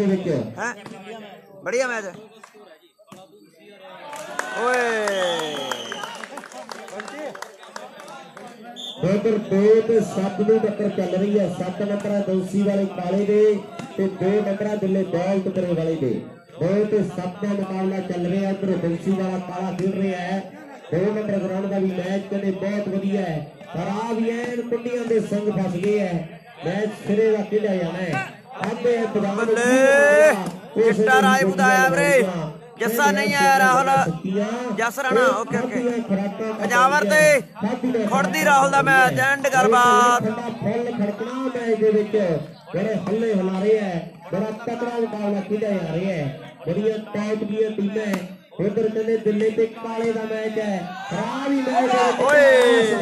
ਦੇ ਵਿੱਚ। ਹੈ? ਬੜੀਆ ਮੈਚ। ਓਏ। ਉਧਰ ਦੋ ਤੇ ਸੱਤ ਦੀ ਟੱਕਰ ਚੱਲ ਰਹੀ ਹੈ। 7 ਨੰਬਰ ਹੈ ਦੌਸੀ ਵਾਲੇ ਕਾਲੇ ਦੇ ਤੇ 2 ਨੰਬਰ ਦਿੱਲੇ ਦੌਲਤ ਕਰੇ ਵਾਲੇ ਦੇ। ਦੋ ਤੇ ਸੱਤ ਦਾ ਮੁਕਾਬਲਾ ਚੱਲ ਰਿਹਾ ਉਧਰ ਦੌਸੀ ਵਾਲਾ ਕਾਲਾ ਖੇਡ ਰਿਹਾ ਹੈ। ਦੋ ਨੰਬਰ ਗਰਾਊਂਡ ਦਾ ਵੀ ਮੈਚ ਕਹਿੰਦੇ ਬਹੁਤ ਵਧੀਆ ਹੈ। ਪਰ ਆ ਵੀ ਐਨ ਕੁੰਡੀਆਂ ਦੇ ਸੰਗ ਫਸ ਗਏ ਹੈ। ਮੈਚ ਸਿਰੇ ਦਾ ਖੇਡਿਆ ਜਾਣਾ ਹੈ। ਬੱਲੇ ਚਿੱਟਾ ਰਾਜਪੂਤ ਆਇਆ ਵੀਰੇ। ਜੱਸਾ ਨਹੀਂ ਆਇਆ Rahul. Jass Rana okay okay. ਖਜਾਵਰ ਤੇ ਖੁੜਦੀ ਰਾਹੁਲ ਦਾ ਮੈਚ ਐਂਡ ਗੱਲਬਾਤ। ਫੁੱਲ ਖੜਕਣਾ ਮੈਚ ਦੇ ਵਿੱਚ। ਬੜੇ ਹੱਲੇ ਹਿਲਾ ਰਹੇ ਹੈ ਬੜਾ ਤਕੜਾ ਮੁਕਾਬਲਾ ਖੇਡਿਆ ਜਾ ਰਿਹਾ ਹੈ। ਬੜੀਆਂ ਟਾਈਟ ਦੀਆਂ ਟੀਮਾਂ ਹੈ। ਉਧਰ ਕਹਿੰਦੇ ਦਿੱਲੀ ਤੇ ਕਾਲੇ ਦਾ ਮੈਚ ਹੈ। ਖਰਾਬ ਹੀ ਮੈਚ ਹੈ। ਓਏ।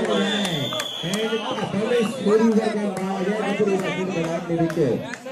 ਐਂਡ ਭਾਵੇਂ ਸ਼ੁਰੂ ਦਾ ਗੁਰੂ ਸਾਹਿਬ ਦੇ ਨਾਮ ਦੇ ਵਿੱਚ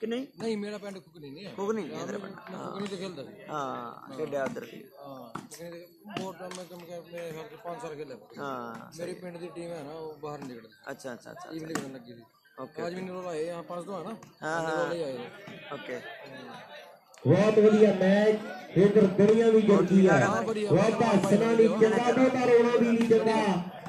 ਕਿ ਨਹੀਂ? ਨਹੀਂ ਮੇਰਾ ਪਿੰਡ ਕੁਕਨੀ ਨਹੀਂ ਹੈ। ਕੁਕਨੀ ਨਹੀਂ ਇਧਰ ਪਿੰਡ। ਕੁਕਨੀ ਤੇ ਖੇਲਦਾ ਸੀ ਹਾਂ ਖੇਡਿਆ ਉਧਰ ਵੀ। ਹਾਂ ਬੋਰ ਦਾ ਮੈਂ ਕੰਮ ਕਰ ਮੇਰੇ ਹਰ ਕੇ 5 ਸਾਲ ਖੇਲਿਆ ਹਾਂ ਮੇਰੇ ਪਿੰਡ ਦੀ ਟੀਮ ਹੈ ਨਾ ਉਹ ਬਾਹਰ ਨਹੀਂ ਨਿਕਲਦੀ। ਅੱਛਾ ਅੱਛਾ ਅੱਛਾ ਇਹ ਨਿਕਲਣ ਲੱਗੀ ਸੀ। ਓਕੇ ਅੱਜ ਵੀ ਨਿਰੋਲ ਆਏ ਆ ਪੰਜ ਤੋਂ ਆ ਨਾ। ਹਾਂ ਹਾਂ ਓਕੇ ਬਹੁਤ ਵਧੀਆ ਮੈਚ ਫੇਰ ਦੁਨੀਆ ਵੀ ਜਿੱਤੀ ਆ। ਬਹੁਤ ਭਾਸ਼ਣਾਂ ਦੀ ਜਿੰਦਾ ਤੇ ਰੋਣਾ ਵੀ ਜਿੰਦਾ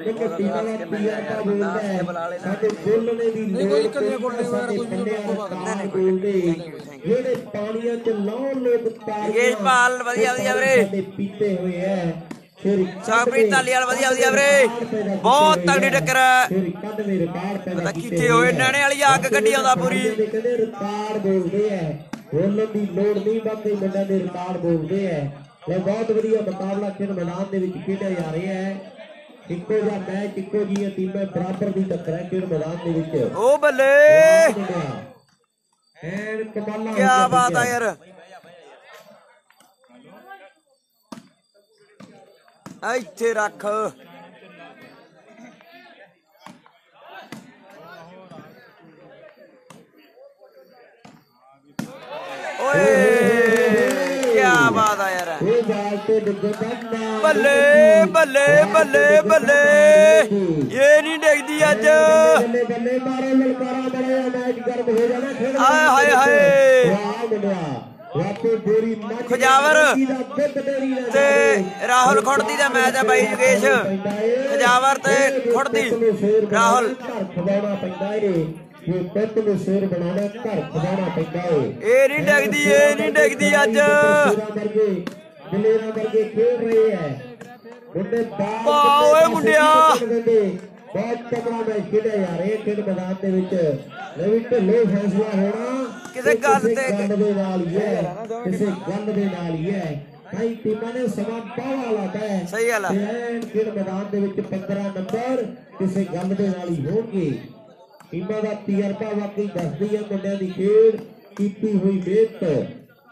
ਦੀ ਦੇ ਬੋਲਦਾ ਹੈ ਸਾਡੇ ਬੋਲਣੇ ਦੀ ਲੋੜ ਕੋਈ ਇਕੱਲੇ ਗੋਡੇ ਵਗੈਰਾ ਸਾਡੇ ਕੋਈ ਵੀ ਕੰਡਿਆਂ ਕੋਈ ਬਾਤ ਨਾਲ ਬੋਲਦੇ ਜਿਹੜੇ ਪਾਣੀਆਂ 'ਚ ਲਾਉਣ ਲੋਕ ਤਾਰੀਆਂ ਯੋਗੇਸ਼ ਪਾਲ ਵਧੀਆ ਵਧੀਆ ਵੀਰੇ। ਸਾਡੇ ਪੀਤੇ ਹੋਏ ਐ। ਫਿਰ ਸਗਵੀ ਧਾਲੀਵਾਲ ਵਧੀਆ ਵਧੀਆ ਵੀਰੇ। ਬਹੁਤ ਤਗੜੀ ਟੱਕਰ ਹੈ ਫਿਰ ਕੱਢਵੇਂ ਰਿਕਾਰਡ ਪੈਦਾ ਪਤਾ ਕਿੱਥੇ ਹੋਏ ਨਾਣੇ ਵਾਲੀ ਅੱਗ ਕੱਢੀ ਆਉਂਦਾ ਪੂਰੀ। ਦੇ ਕਹਿੰਦੇ ਰਿਕਾਰਡ ਬੋਲਦੇ ਐ। ਬੋਲਣ ਦੀ ਲੋੜ ਨਹੀਂ ਬੰਦੇ ਮੁੰਡਿਆਂ ਦੇ ਰਿਕਾਰਡ ਬੋਲਦੇ ਐ। ਲੈ ਬਹੁਤ ਵਧੀਆ ਮੁਕਾਬਲਾ ਖੇਡ ਮੈਦਾਨ ਦੇ ਵਿੱਚ ਖੇਡਿਆ ਜਾ ਰਿਹਾ ਹੈ ਇੱਕੋ ਜਿਹਾ ਮੈਚ ਇੱਕੋ ਜਿਹੀਆਂ ਟੀਮਾਂ ਬਰਾਬਰ ਦੀ ਟੱਕਰ ਹੈ ਖੇਡ ਮੈਦਾਨ ਦੇ ਵਿੱਚ ਓ ਬੱਲੇ ਐਨ ਕਮਾਲਾਂ ਕੀ ਬਾਤ ਆ ਯਾਰ ਆ ਇੱਥੇ ਰੱਖ ਓਏ ਕੀ ਬਾਤ ਆ ਯਾਰ। ਇਹ ਬਾਲ ਤੇ ਡਿੱਗਦਾ ਨਾ ਬੱਲੇ ਬੱਲੇ ਬੱਲੇ ਬੱਲੇ। ਇਹ ਨਹੀਂ ਡਿੱਗਦੀ ਅੱਜ। ਬੱਲੇ ਬੱਲੇ ਮਾਰੋ ਲਲਕਾਰਾ ਬੜਿਆ ਮੈਚ ਗਰਮ ਹੋ ਜਾਣਾ ਖੇਡ ਆਏ ਹਾਏ ਹਾਏ। ਵਾਹ ਖੁਜਾਵਰ ਤੇ ਰਾਹੁਲ ਖੁੜਦੀ ਦਾ ਮੈਚ ਹੈ ਬਾਈ ਯੋਗੇਸ਼ ਖਜਾਵਰ ਤੇ ਖੁੜਦੀ। ਰਾਹੁਲ। ਘਰ ਖਵਾਉਣਾ ਪੈਂਦਾ ਏ। ਇਹ ਪੁੱਤ ਨੂੰ ਸ਼ੇਰ ਬਣਾਉਣਾ ਘਰ ਖਵਾਉਣਾ ਪੈਂਦਾ ਏ। ਇਹ ਨਹੀਂ ਡਿੱਗਦੀ ਇਹ ਨਹੀਂ ਡਿੱਗਦੀ ਅੱਜ। ਦਲੇਰਾਂ ਵਰਗੇ ਖੇਡ ਰਹੇ ਐ। ਮੁੰਡੇ ਵਾਹ ਓਏ ਮੁੰਡਿਆ। ਬਹੁਤ ਤਕੜਾ ਮੈਚ ਖੇਡਿਆ ਜਾ ਰਿਹਾ ਖੇਡ ਮੈਦਾਨ ਦੇ ਵਿੱਚ। ਨਵੀਂ ਢਿੱਲੋਂ ਫੈਸਲਾ ਹੋਣਾ ਕਿਸੇ ਗੱਲ ਤੇ- ਦੇ ਨਾਲ ਹੀ ਹੈ ਕਿਸੇ ਗੱਲ ਦੇ ਨਾਲ ਹੀ ਹੈ ਕਈ ਟੀਮਾਂ ਨੇ ਸਮਾਂ ਬਾਹਲਾ ਲਾਤਾ ਹੈ ਸਹੀ ਗੱਲ ਐਨ ਖੇਡ ਮੈਦਾਨ ਦੇ ਵਿੱਚ 15 ਨੰਬਰ ਕਿਸੇ ਗੱਲ ਦੇ ਨਾਲ ਹੀ ਹੋਣਗੇ। ਟੀਮਾਂ ਦਾ ਤਜਰਬਾ ਵਾਕਈ ਦੱਸਦੀ ਹੈ ਮੁੰਡਿਆਂ ਦੀ ਖੇਡ ਕੀਤੀ ਹੋਈ ਮਿਹਨਤ।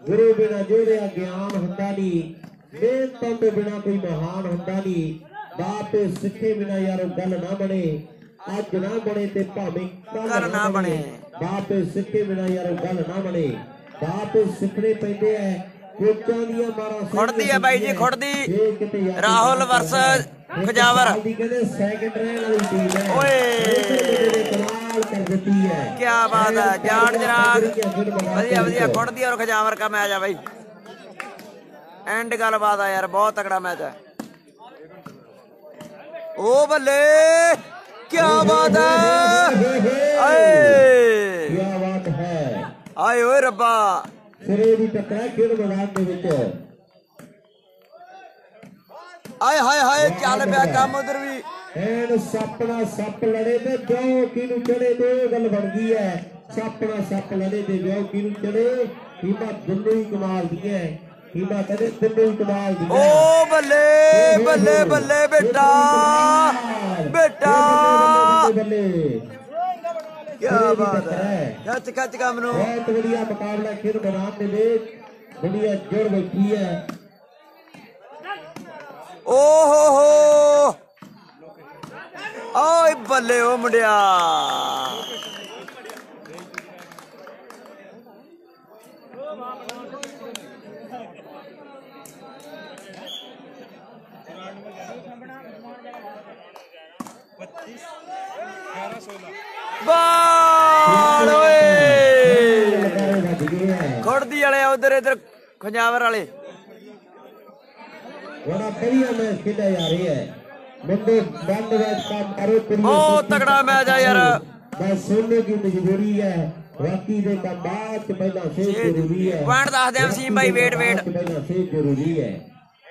ਗੁਰੂ ਬਿਨਾ ਜੋੜਿਆ ਗਿਆਨ ਹੁੰਦਾ ਨਹੀਂ। ਮਿਹਨਤਾਂ ਤੋਂ ਬਿਨਾ ਕੋਈ ਮਹਾਨ ਹੁੰਦਾ ਨਹੀਂ। ਬਾਪ ਸਿੱਖੇ ਬਿਨਾ ਯਾਰੋ ਗੱਲ ਨਾ ਬਣੇ। ਅੱਜ ਨਾ ਬਣੇ ਤੇ ਭਾਵੇਂ ਕੱਲ੍ਹ ਨਾ ਬਣੇ। ਬਾਪ ਸਿੱਖੇ ਬਿਨਾ ਯਾਰੋ ਗੱਲ ਨਾ ਬਣੇ। ਬਾਪ ਸਿੱਖਣੇ ਪੈਂਦੇ ਐ ਕੋਚਾਂ ਦੀਆਂ ਮਾਰਾਂ ਖੁੜਦੀ ਆ ਬਾਈ ਜੀ, ਖੁੜਦੀ। ਰਾਹੁਲ ਵਰਸ ਖਜਾਵਰ। ਓਏ। क्या बात है जाट जनाब। वजिया वजिया गुड़ दिया और खजावर का मैच है भाई। एंड गल बात है यार बहुत तगड़ा मैच है। ओ बल्ले क्या बात है। आए। ओए रब्बा। आए हाय हाय चल पाया काम उधर भी। ਖੇਡ ਮੈਦਾਨ ਦੇ ਚੱਲ ਐਨ ਸੱਪ ਲੜੇ ਤੇ ਵਿਆਹ ਕਿਨੂੰ ਚੜੇ ਤੇ ਗੱਲ ਬਣ ਗਈ ਹੈ ਸੱਪਣਾ ਸੱਪ ਲੜੇ ਤੇ ਵਿਆਹ ਕਿਨੂੰ ਚੜੇ ਕੀਮਾ ਦੋਨੋਂ ਹੀ ਕਮਾਲ ਦੀਆਂ ਹੈ। ਕੀਮਾ ਕਦੇ ਦੋਨੋਂ ਹੀ ਕਮਾਲ ਦੀਆਂ ਹੈ। ਓ ਬੱਲੇ ਬੱਲੇ ਬੱਲੇ ਬੇਟਾ ਬੇਟਾ ਕੀ ਬਾਤ ਹੈ। ਖੱਚ ਖੱਚ ਕੰਮ ਨੂੰ। ਬਹੁਤ ਵਧੀਆ ਮੁਕਾਬਲਾ ਖੇਡ ਮੈਦਾਨ ਦੇ ਵਿੱਚ। ਵਧੀਆ ਜੋੜ ਬੈਠੀ ਹੈ। ਓ ਹੋ ਹੋ। ਓਏ ਬੱਲੇ ਓ ਮੁੰਡਿਆ। ਬਾਲ ਓਏ। ਲਗਾਰੇ ਵਾਲੇ ਉਧਰ, ਇਧਰ ਖੰਜਾਵਰ ਵਾਲੇ। ਬੜਾ ਵਧੀਆ ਮੈਚ ਖੇਡਿਆ ਜਾ ਰਿਹਾ ਹੈ। ਮੁੰਡੇ ਬੰਦ ਵਿੱਚ ਕੰਮ ਕਰੋ ਕੁੜੀਆਂ ਓ ਸੋਚੀ। ਤਕੜਾ ਮੈਚ ਆ ਯਾਰ। ਬਸ ਸੋਨੇ ਦੀ ਮਜਬੂਰੀ ਹੈ। ਬਾਕੀ ਦੇ ਕੰਮ ਬਾਅਦ ਚ ਪਹਿਲਾਂ ਸੇ ਜ਼ਰੂਰੀ ਹੈ। ਪੁਆਇੰਟ ਦੱਸ ਦਿਆਂ ਵਸੀਮ ਭਾਈ, ਵੇਟ, ਵੇਟ। ਬਾਅਦ ਚ ਪਹਿਲਾਂ ਸੇ ਜ਼ਰੂਰੀ ਹੈ।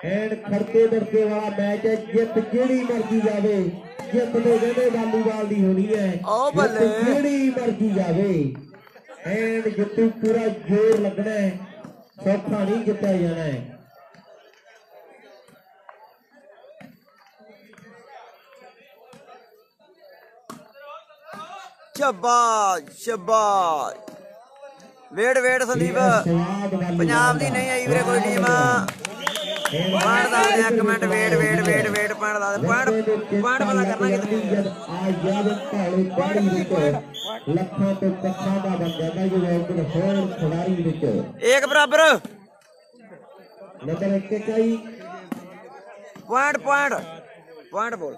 ਐਨ ਖੜਕੇ ਦਰਕੇ ਵਾਲਾ ਮੈਚ ਹੈ ਜਿੱਤ ਜਿਹੜੀ ਮਰਜ਼ੀ ਜਾਵੇ ਜਿੱਤ ਦੇ ਕਹਿੰਦੇ ਵਾਲੀਬਾਲ ਦੀ ਹੋਣੀ ਹੈ ਓ ਬੱਲੇ। ਜਿੱਤ ਜਿਹੜੀ ਮਰਜ਼ੀ ਜਾਵੇ। ਐਨ ਜਿੱਤੂ ਪੂਰਾ ਜ਼ੋਰ ਲੱਗਣਾ ਹੈ। ਸੌਖਾ ਨਹੀਂ ਜਿੱਤਿਆ ਜਾਣਾ ਹੈ। ਸ਼ਾਬਾਸ਼ ਸ਼ਾਬਾਸ਼। ਵੇੜ ਵੇੜ ਸੰਦੀਪ। ਪੰਜਾਬ ਦੀ ਨਹੀਂ ਆਈ ਵੀਰੇ ਕੋਈ ਟੀਮ। ਪੁਆਇੰਟ ਦੱਸ ਦੇ ਇੱਕ ਮਿੰਟ ਵੇੜ ਵੇੜ ਵੇੜ ਵੇੜ ਪੁਆਇੰਟ ਦੱਸ ਦੇ। ਪੁਆਇੰਟ ਪੁਆਇੰਟ ਕਰਨਾ ਕਿਤੇ ਜਦ ਆ। ਯਾਦ ਭਾਲੇ ਪਾਣੀ ਵਿੱਚ ਲੱਖਾਂ ਤੋਂ ਕੱਖਾਂ ਦਾ ਬਣ ਜਾਂਦਾ ਜਦੋਂ ਉਧਰ ਹੋਰ ਖਿਡਾਰੀ ਵਿੱਚ ਇੱਕ ਬਰਾਬਰ। ਨੰਬਰ ਇੱਕ ਕਈ। Point point. ਪੁਆਇੰਟ ਬੋਲ।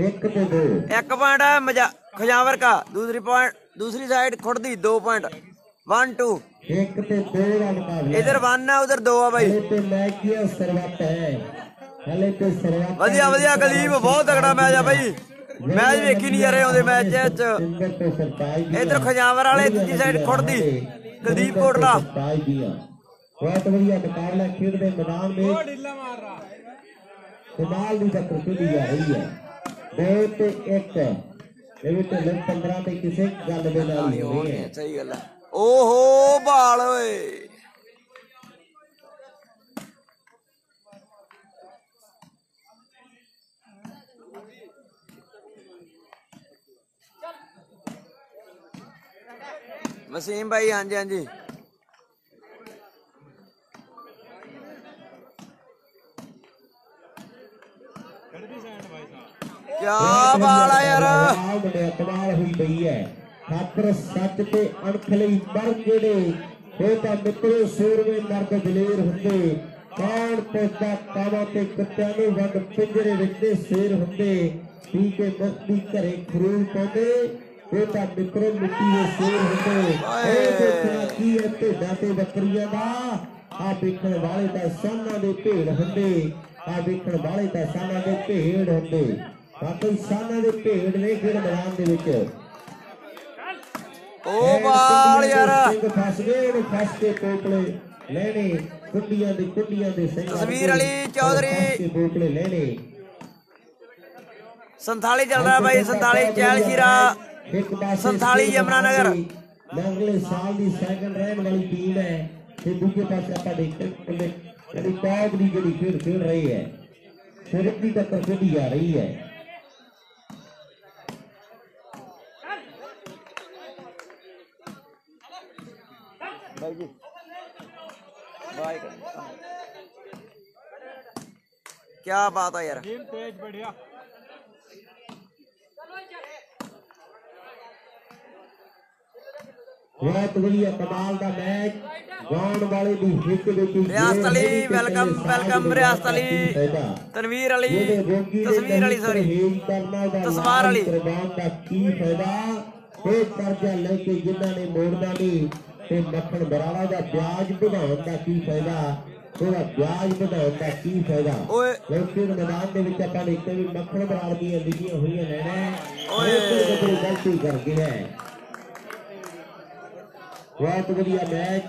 ਇੱਕ ਤੇ ਦੋ ਇੱਕ ਪੁਆਇੰਟ ਹੈ ਮਜਾ ਖਜਾਵਰ ਕਾ ਦੂਸਰੀ ਪੁਆਇੰਟ दूसरी साइड खुड़दी दो पॉइंट वन टू ਇੱਕ ਤੇ ਦੋ ਦਾ ਮੁਕਾਬਲਾ इधर वन है उधर दो है भाई ਹਲੇ ਤੇ ਮੈਚ ਕੀ ਸਰਵਤ ਹੈ ਹਲੇ ਤੇ ਸਰਵਤ ਵਧੀਆ ਵਧੀਆ ਗਲੀਬ ਬਹੁਤ ਤਗੜਾ ਮੈਚ ਆ ਭਾਈ ਮੈਚ ਵੇਖੀ ਨਹੀਂ ਜਾ ਰਹੇ ਉਹਦੇ ਮੈਚ ਚ ਸਿੰਗਰ ਤੇ ਸਰਤਾਜ ਦੀਆਂ ਇਧਰ ਖਜਾਵਰ ਵਾਲੇ ਦੂਜੀ ਸਾਈਡ ਖੁੜਦੀ ਕੁਲਦੀਪ ਕੋਟਲਾ ਸਰਤਾਜ ਦੀਆਂ ਬਹੁਤ ਵਧੀਆ ਮੁਕਾਬਲਾ ਖੇਡਦੇ ਮੈਦਾਨ ਵਿੱਚ ਢਿੱਲਾ ਮਾਰ ਰਹਾ ਕਮਾਲ ਦੀ ਟੱਕਰ ਖੇਡੀ ਜਾ ਰਹੀ ਹੈ ਦੋ ਤੇ ਇੱਕ। ਇਹ ਵੀ ਢਿੱਲੇ 15 ਤੇ ਕਿਸੇ ਗੱਲ ਦੇ ਨਾਲ ਹੀ ਹੋਣੀ ਹੈ। ਸਹੀ ਗੱਲ ਹੈ ਓਹੋ ਬਾਲ ਓਏ। ਵਸੀਮ ਭਾਈ ਹਾਂਜੀ ਹਾਂਜੀ। ਕਿਆ ਬਾਲ ਆ ਯਾਰ ਆਹ ਮੁੰਡਿਆ ਕਮਾਲ ਹੋਈ ਪਈ ਹੈ ਖਾਤਰ ਸੱਚ ਤੇ ਅਣਖ ਲਈ ਮਰ ਜਿਹੜੇ ਉਹ ਤਾਂ ਮਿੱਤਰੋ ਸੂਰਮੇ ਮਰਦ ਦਲੇਰ ਹੁੰਦੇ ਕੌਣ ਪੁੱਛਦਾ ਕਾਵਾਂ ਤੇ ਕੁੱਤਿਆਂ ਨੂੰ ਵੱਡ ਪਿੰਜਰੇ ਵਿੱਚ ਤੇ ਸ਼ੇਰ ਹੁੰਦੇ ਪੀ ਕੇ ਮੁਕਤੀ ਘਰੇ ਖਰੂਲ ਪਾਉਂਦੇ ਉਹ ਤਾਂ ਮਿੱਤਰੋ ਮਿੱਟੀ ਦੇ ਸ਼ੇਰ ਹੁੰਦੇ ਇਹ ਦੇਖਣਾ ਕੀ ਹੈ ਢੇਡਾਂ ਤੇ ਬੱਕਰੀਆਂ ਦਾ ਆ ਵੇਖਣ ਵਾਲੇ ਤਾਂ ਸਾਨਾਂ ਦੇ ਭੇਡ ਹੁੰਦੇ ਆ ਵੇਖਣ ਵਾਲੇ ਤਾਂ ਸਾਨਾਂ ਦੇ ਭੇਡ ਹੁੰਦੇ ਬਾਕੀ ਸਾਨਾਂ ਦੇ ਭੇਡ ਨੇ ਖੇਡ ਮੈਦਾਨ ਦੇ ਵਿੱਚ। ਓ ਬਾਲ ਯਾਰ। ਸਿੰਘ ਫਸ ਗਏ ਉਹਨੂੰ ਫਸ ਕੇ ਪੋਪਲੇ ਲੈਣੇ ਕੁੰਡੀਆਂ ਦੇ ਕੁੰਡੀਆਂ ਦੇ ਸਿੰਘ ਤਸਵੀਰ ਅਲੀ ਚੌਧਰੀ। ਪੋਪਲੇ ਲੈਣੇ। ਸੰਥਾਲੀ ਚੱਲ ਰਿਹਾ ਭਾਈ ਸੰਥਾਲੀ ਚੈਲ ਸ਼ੀਰਾ ਸੰਤਾਲੀ ਯਮੁਨਾ ਨਗਰ। ਅਗਲੇ ਸਾਲ ਦੀ ਸੈਕੰਡ ਰਹਿਣ ਵਾਲੀ ਟੀਮ ਹੈ ਤੇ ਦੂਜੇ ਪਾਸੇ ਆਪਾਂ ਦੇਖਦੇ ਜਿਹੜੀ ਟੌਪ ਦੀ ਜਿਹੜੀ ਖੇਡ ਖੇਡ ਰਹੀ ਹੈ ਸਿਰਫ ਦੀ ਟੱਕਰ ਖੇਡੀ ਜਾ ਰਹੀ ਹੈ। जाएगी। बाय क्या बात है यार। गेम तेज बढ़िया। वेलकम वेलकम तनवीर अली तस्वीर अली सॉरी अली ਸੌਰੀ ਪਰਹੇਜ਼ ਕਰਨਾ ਉਹਦਾ ਤਸਵਾਰ ਇਲਾਜ ਅਲੀ। ਕਰਵਾਉਣ ਦਾ ਕੀ ਫਾਇਦਾ ਇਹ ਕਰਜ਼ਾ ਲੈ ਕੇ ਜਿਨ੍ਹਾਂ ਨੇ ਮੋੜਨਾ ਨਹੀਂ ਤੇ ਮੱਖਣ ਬਰਾੜਾ ਦਾ ਵਿਆਜ ਵਧਾਉਣ ਦਾ ਕੀ ਫਾਇਦਾ ਉਹਦਾ ਵਿਆਜ ਵਧਾਉਣ ਦਾ ਕੀ ਫਾਇਦਾ ਓਏ। ਲੋਕੀ ਦੇ ਮੈਦਾਨ ਦੇ ਵਿੱਚ ਆਪਾਂ ਦੇਖਦੇ ਵੀ ਮੱਖਣ ਬਰਾੜ ਦੀਆਂ ਲਿਖੀਆਂ ਹੋਈਆਂ ਲੈਣਾ ਓਏ। ਓਏ ਗਲਤੀ ਕਰ ਗਿਆ ਹੈ ਬਹੁਤ ਵਧੀਆ ਮੈਚ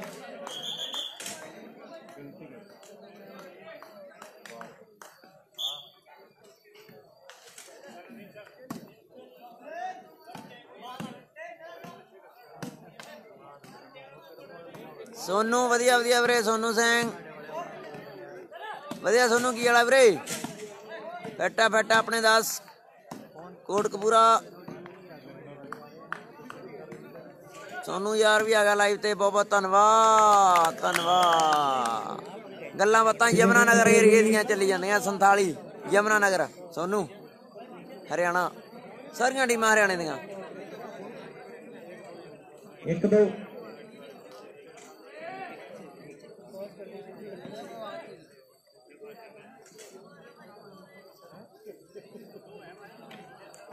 ਸੋਨੂ, ਵਧੀਆ ਵਧੀਆ ਵੀਰੇ, ਸੋਨੂ ਸਿੰਘ। ਵਧੀਆ ਸੋਨੂ, ਕੀ ਵਾਲਾ ਵੀਰੇ? ਫੱਟਾ ਫੱਟਾ ਆਪਣੇ ਦੱਸ ਕੋਟ ਸੋਨੂ ਯਾਰ ਵੀ ਆ ਗਿਆ ਲਾਈਵ ਤੇ ਬਹੁਤ ਬਹੁਤ ਧੰਨਵਾਦ ਧੰਨਵਾਦ। ਗੱਲਾਂ ਬਾਤਾਂ ਯਮਨਾ ਨਗਰ ਏਰੀਏ ਦੀਆਂ ਚੱਲੀ ਜਾਂਦੀਆਂ, ਸੰਤਾਲੀ ਯਮਨਾ ਨਗਰ ਸੋਨੂ, ਹਰਿਆਣਾ, ਸਾਰੀਆਂ ਟੀਮਾਂ ਹਰਿਆਣੇ ਦੀਆਂ। ਇੱਕ ਦੋ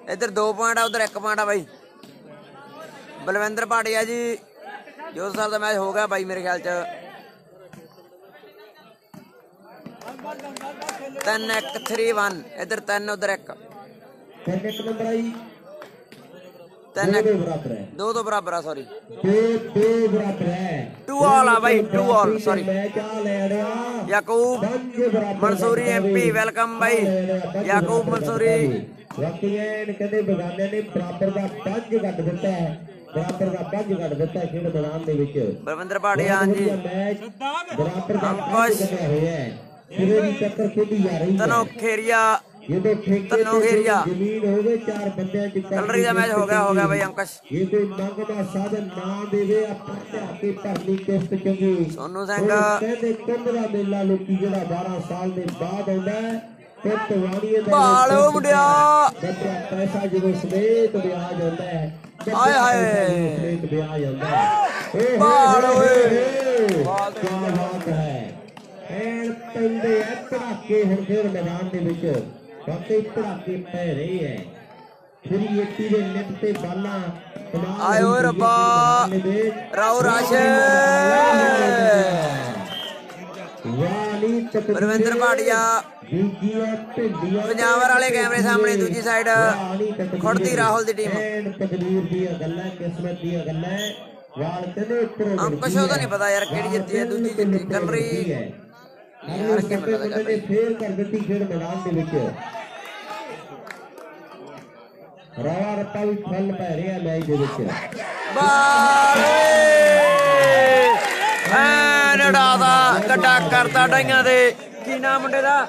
इधर दो पॉइंट है उधर एक पॉइंट है भाई। बलविंदर भाटिया जी जो साल का मैच हो गया भाई मेरे ख्याल च। तीन एक थ्री वन इधर तीन उधर एक। तीन एक दो दो बराबर है। सॉरी टू ऑल आ भाई two all sorry Yakub Mansoori MP welcome भाई। याकूब मंसूरी। All ਆ ਬਾਈ, two all, sorry. ਮੈਚ ਆ ਲੈ ਰਿਹਾ ਯਾਕੂਬ ਪੰਜ ਬਰਾਬਰ ਮਨਸੂਰੀ ਦਾ MP, ਵੀ। welcome ਬਾਈ। ਆ ਲੈ ਰਿਹਾ, ਪੰਜ ਯਾਕੂਬ ਬਰਾਬਰ ਦਾ ਮਨਸੂਰੀ। ਵੀ। ਬਾਕੀ ਐਨ ਕਹਿੰਦੇ ਬਗਾਨੇ ਨੇ ਬਰਾਬਰ ਦਾ ਪੰਜ ਕੱਢ ਦਿੱਤਾ ਹੈ ਬਰਾਬਰ ਦਾ ਪੰਜ ਕੱਢ ਦਿੱਤਾ ਖੇਡ ਮੈਦਾਨ ਦੇ ਵਿੱਚ ਬਲਵਿੰਦਰ ਵਧੀਆ ਮੈਚ ਬਰਾਬਰ ਦਾ ਅੰਕੁਸ਼। ਪੰਜ ਕੱਢਿਆ ਹੋਇਆ ਹੈ ਸਿਰੇ ਦੀ ਟੱਕਰ ਖੇਡੀ ਜਾ ਰਹੀ ਹੈ ਤਨੋ ਖੇਰੀਆ ਜਦੋਂ ਠੇਕੇ ਤਨੋ ਤੇ ਘੇਰੀਆ। ਜ਼ਮੀਨ ਹੋਵੇ ਚਾਰ ਬੰਦਿਆਂ ਚ ਕਲਰੀ ਦਾ ਮੈਚ ਹੋ ਗਿਆ ਹੋ ਗਿਆ ਬਾਈ ਅੰਕਸ਼ ਇਹ ਕੋਈ ਮੰਗ ਦਾ ਸਾਧਨ ਨਾ ਦੇਵੇ ਆਪਾਂ ਧਿਆ ਕੇ ਭਰਨੀ ਕਿਸ਼ਤ ਚੰਗੀ ਸੋਨੂ ਸਿੰਘ ਕਹਿੰਦੇ ਕੁੰਭ ਦਾ ਮੇਲਾ ਲੋਕੀ ਜਿਹੜਾ 12 ਸਾਲ ਦੇ ਬਾਅਦ ਆਉਂਦਾ ਹੈ ਦਾ ਭਾਲੋ ਮੁੰਡਿਆ। ਪੈਸਾ ਜਦੋਂ ਸਮੇਤ ਵਿਆਜ ਆਉਂਦਾ ਹੈ ਹਾਏ ਹਾਏ। ਸਮੇਤ ਵਿਆਜ ਆਉਂਦਾ ਹੈ ਓਏ ਭਾਲ ਓਏ। ਕੀ ਬਾਤ ਹੈ ਐਨ ਪੈਂਦੇ ਆ ਧੜਾਕੇ ਹੁਣ ਫੇਰ ਮੈਦਾਨ ਦੇ ਵਿੱਚ ਬਾਕੀ ਧੜਾਕੇ ਪੈ ਰਹੇ ਐ ਫਰੀ 80 ਦੇ ਨਿੱਤ ਤੇ ਬਾਲਾਂ ਆਏ ਓਏ ਰੱਬਾ। ਰਾਓ ਰਾਸ਼ੇ। ਵਾਹ ਨੀ ਤਕਦੀਰ। ਪਰਵਿੰਦਰ ਭਾਟੀਆ ਦੂਜੀਆਂ ਢਿੱਡੀਆਂ ਪੰਜਾਬਰ ਵਾਲੇ ਕੈਮਰੇ ਸਾਹਮਣੇ ਦੂਜੀ ਸਾਈਡ ਵਾਹ ਨੀ ਤਕਦੀਰ। ਖੁੜਦੀ ਰਾਹੁਲ ਦੀ ਟੀਮ ਐਨ ਤਕਦੀਰ ਦੀਆਂ ਗੱਲਾਂ ਕਿਸਮਤ ਦੀਆਂ ਗੱਲਾਂ ਵਾਲ ਕਹਿੰਦੇ ਉੱਪਰੋਂ ਅੰਕਸ਼ ਉਹਦਾ ਨਹੀਂ ਪਤਾ ਯਾਰ ਕਿਹੜੀ ਜਿੱਤੀ ਹੈ ਦੂਜੀ ਜਿੱਤੀ ਕਲਰੀ ਯਾਰ ਕਿ ਬੰਦੇ ਨੇ ਫੇਰ ਕਰ ਦਿੱਤੀ ਖੇਡ ਮੈਦਾਨ ਦੇ ਵਿੱਚ ਰਵਾ ਰੱਪਾ ਵੀ ਫਲ ਪੈ ਰਿਹਾ ਮੈਚ ਦੇ ਵਿੱਚ ਬਾਲੇ ਐ ਨੜਾਦਾ ਕੱਟਾ ਕਰਤਾ ਡਾਈਆਂ ਦੇ। ਕੀ ਨਾਮ ਮੁੰਡੇ ਦਾ?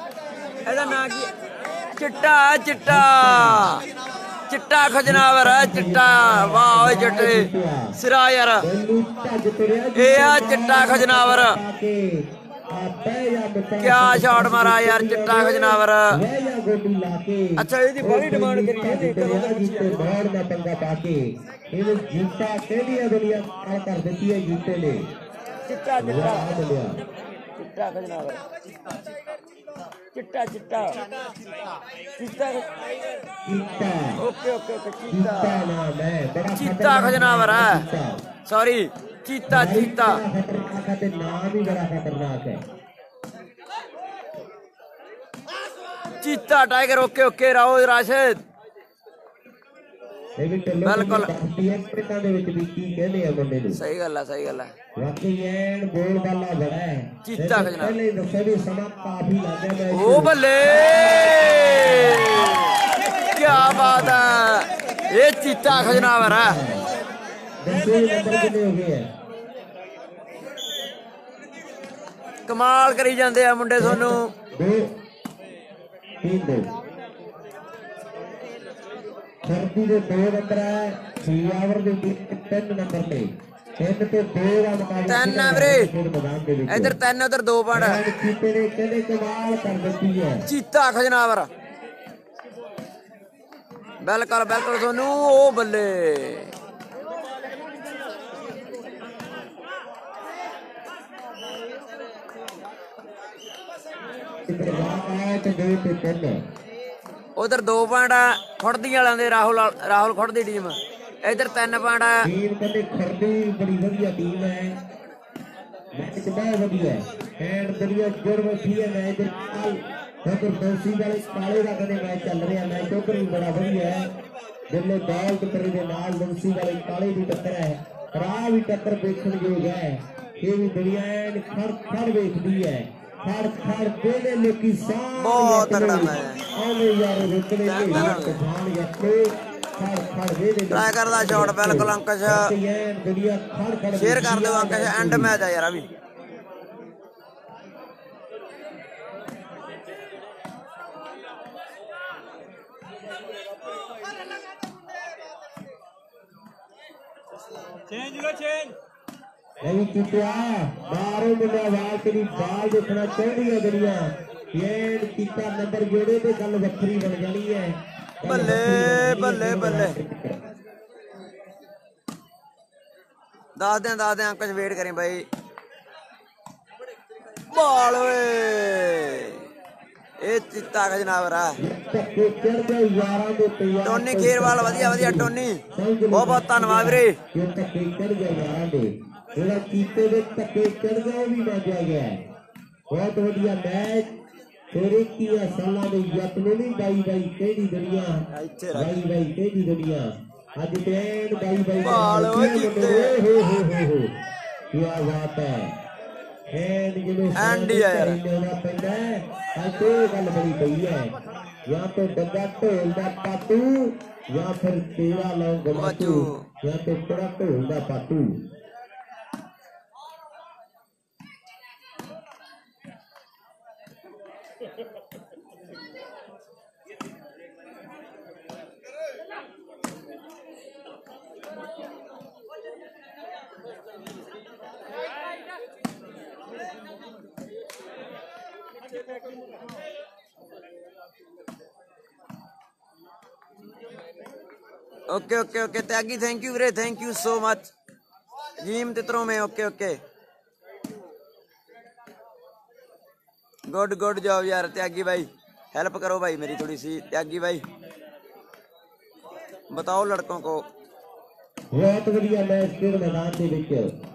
ਇਹਦਾ ਨਾਂ ਕੀ? ਚਿੱਟਾ ਚਿੱਟਾ। ਚਿੱਟਾ ਖਜਨਾਵਰ ਹੈ ਚਿੱਟਾ। ਵਾਹ ਓਏ ਚਿੱਟੇ। ਸਿਰਾ ਯਾਰ। ਇਹ ਆ ਚਿੱਟਾ ਖਜਨਾਵਰ। ਕਿਆ ਸ਼ਾਟ ਮਾਰਾ ਯਾਰ ਚਿੱਟਾ ਖਜਨਾਵਰ। ਅੱਛਾ, ਇਹਦੀ ਬੜੀ ਡਿਮਾਂਡ ਕਰੀ ਭੱਜ ਕਦੋਂ ਤੁਰਿਆ ਜੀਤੇ ਬੋੜ ਦਾ ਪੰਗਾ ਪਾ ਕੇ ਇਹਨੇ ਜੀਤਾ ਕਿਹੜੀ ਦੁਨੀਆ ਕਰ ਦਿੱਤੀ ਹੈ ਜੀਤੇ ਨੇ? चिट्टा चिट्टा। चिट्टा खजना चिट्टा चिट्टा। चिट्टा चिट्टा ओके ओके ओके, चिट्टा। चीता खजनावर है सॉरी चिट्टा चिट्टा। चिट्टा tiger okay okay, Rahul, Rashid. ਇਹ ਵੀ ਟੱਲੋ ਬਿਲਕੁਲ। ਪਿੰਡਾਂ ਦੇ ਵਿੱਚ ਵੀ ਕੀ ਕਹਿੰਦੇ ਆ ਮੁੰਡੇ ਨੂੰ। ਸਹੀ ਗੱਲ ਆ ਸਹੀ ਗੱਲ ਆ। ਵਾਕਈ ਐਨ ਬੋਲ ਬਾਲਾ ਬੜਾ ਹੈ। ਤਾਂ ਖਜਨਾਵਰ। ਪਹਿਲੇ ਦੱਸਿਆ ਵੀ ਸਮਾਂ ਕਾਫੀ ਲੱਗ ਗਿਆ ਓ ਬੱਲੇ! ਕੀ ਬਾਤ ਹੈ ਇਹ ਚੀਤਾ ਖਜਨਾਵਰ ਹੈ। ਦੱਸੋ ਨੰਬਰ ਕਿੰਨੇ ਹੋ ਗਏ ਹੈ ਕਮਾਲ ਕਰੀ ਜਾਂਦੇ ਆ ਮੁੰਡੇ ਤੁਹਾਨੂੰ ਦੋ ਤਿੰਨ। ਦੋ ਸਰਦੀ ਦੇ ਦੋ ਨੰਬਰ ਹੈ ਸੀਆਵਰ ਦੇ ਤਿੰਨ- ਤਿੰਨ ਨੰਬਰ ਨੇ ਤਿੰਨ ਤੇ ਦੋ ਦਾ ਮੁਕਾਬਲਾ ਤਿੰਨ ਆ ਵੀਰੇ। ਖੇਡ ਮੈਦਾਨ ਦੇ ਵਿੱਚ ਇੱਧਰ ਤਿੰਨ ਉਧਰ ਦੋ ਪੜ ਐਨ ਕੀਤੇ ਨੇ ਕਹਿੰਦੇ ਕਮਾਲ ਕਰ ਦਿੱਤੀ ਹੈ ਚੀਤਾ ਖਜਨਾਵਰ ਬਿਲਕੁਲ ਬਿਲਕੁਲ ਤੁਹਾਨੂੰ ਉਹ ਬੱਲੇ ਇੱਧਰ ਵਾਕ ਆਇਆ ਤੇ ਦੋ ਤੇ ਤਿੰਨ ਉਧਰ ਦੋ ਪੁਆਇੰਟ ਆ ਖੁੜਦੀ ਵਾਲਿਆਂ ਦੇ, ਰਾਹੁਲ ਰਾਹੁਲ ਖੁੜਦੀ ਟੀਮ ਇੱਧਰ ਤਿੰਨ ਪੁਆਇੰਟ ਆ ਟੀਮ ਕਹਿੰਦੇ ਖਰਦੀ ਬੜੀ ਵਧੀਆ ਟੀਮ ਹੈ। ਮੈਚ ਬਹੁਤ ਵਧੀਆ ਐਂਡ ਦਰਿਆ ਜੁੜ ਹੈ ਮੈਚ ਉਧਰ ਦੋਸੀ ਵਾਲੇ ਕਾਲੇ ਦਾ ਕਹਿੰਦੇ ਮੈਚ ਚੱਲ ਰਿਹਾ ਮੈਚ ਉਧਰ ਵੀ ਬੜਾ ਵਧੀਆ ਹੈ। ਜਿੰਨੇ ਬਾਲ ਟੱਕਰ ਦੇ ਨਾਲ ਦੋਸੀ ਵਾਲੇ ਕਾਲੇ ਦੀ ਟੱਕਰ ਹੈ। ਰਾਹ ਵੀ ਟੱਕਰ ਦੇਖਣ ਯੋਗ ਹੈ। ਇਹ ਵੀ ਦੁਨੀਆ ਐਨ ਖੜ ਖੜ ਵੇਖਦੀ ਹੈ। बहुत तगड़ा ट्राई करता शॉट बिल्कुल अंकश। शेयर कर दो अंकश एंड मैच है यार अभी। चेंज लो चेंज ਨਹੀਂ ਕੀਤਾ ਬਾਹਰੋਂ ਵਾਲ ਤੇਰੀ ਬਾਲ ਦੇਖਣਾ ਚਾਹੁੰਦੀ ਹੈ ਦੁਨੀਆ ਯੈਨ ਕੀਤਾ ਨੰਬਰ ਜੋੜੇ ਤੇ ਗੱਲ ਵੱਖਰੀ ਬਣ ਜਾਣੀ ਹੈ। ਬੱਲੇ, ਹੈ। ਬੱਲੇ, ਬੱਲੇ। ਦੱਸ ਦਿਆਂ ਦੱਸ ਦਿਆਂ ਅੰਕਸ਼ ਵੇਟ ਕਰੀ ਬਾਈ। ਬਾਲ ਓਏ। ਇਹ ਚਿੱਤਾ ਖਜਨਾਵਰ ਆ ਦੇ ਟੋਨੀ ਖੇਰਵਾਲ ਵਧੀਆ ਵਧੀਆ ਟੋਨੀ। ਬਹੁਤ ਬਹੁਤ ਧੰਨਵਾਦ ਵੀਰੇ। ਇਹ ਧੱਕੇ ਚੜ ਗਏ ਯਾਰਾਂ ਦੇ ਜਿਹੜਾ ਕੀਤੇ ਦੇ ਧੱਕੇ ਚੜ ਗਏ ਉਹ ਵੀ ਮੰਗਿਆ ਗਿਆ ਹੈ। ਬਹੁਤ ਵਧੀਆ ਮੈਚ ਫਿਰ 21 ਸਾਲਾਂ ਦੇ ਜੱਟ ਨੂੰ ਨਹੀਂ ਬਾਈ ਬਾਈ ਕਿਹੜੀ ਦੁਨੀਆ ਇੱਥੇ ਰੱਖ ਬਾਈ ਬਾਈ ਕਿਹੜੀ ਦੁਨੀਆ ਅੱਜ ਬੈਨ ਬਾਈ ਬਾਈ ਬਾਲ ਓਏ ਕੀਤੇ। ਹੋ ਹੋ ਹੋ ਹੋ ਕੀ ਬਾਤ ਹੈ ਐਂਡ ਜਿਹਨੂੰ ਐਂਡ ਹੀ ਆ ਯਾਰ। ਲੈਣਾ ਪੈਂਦਾ ਹੈ ਅੱਜ ਤੇ ਇਹ ਗੱਲ ਬੜੀ ਪਈ ਹੈ ਜਾਂ ਤੇ ਡੱਗਾ ਢੋਲ ਦਾ ਪਾਟੂ ਜਾਂ ਫਿਰ ਤੇਰਾ ਲੌਂਗ ਬਾਜੂ। ਮਾਚੂ ਜਾਂ ਤੇ ਤੇਰਾ ਢੋਲ ਦਾ ਪਾਟੂ okay okay okay Tyagi thank you ਵੀਰੇ thank you so much gym ਤਿਤਰੋਂ ਮੈਂ okay okay good good job यार त्यागी भाई हेल्प करो भाई मेरी थोड़ी सी त्यागी भाई बताओ लड़कों को ਬਹੁਤ ਵਧੀਆ ਮੈਚ ਖੇਡ ਮੈਦਾਨ ਦੇ ਵਿੱਚ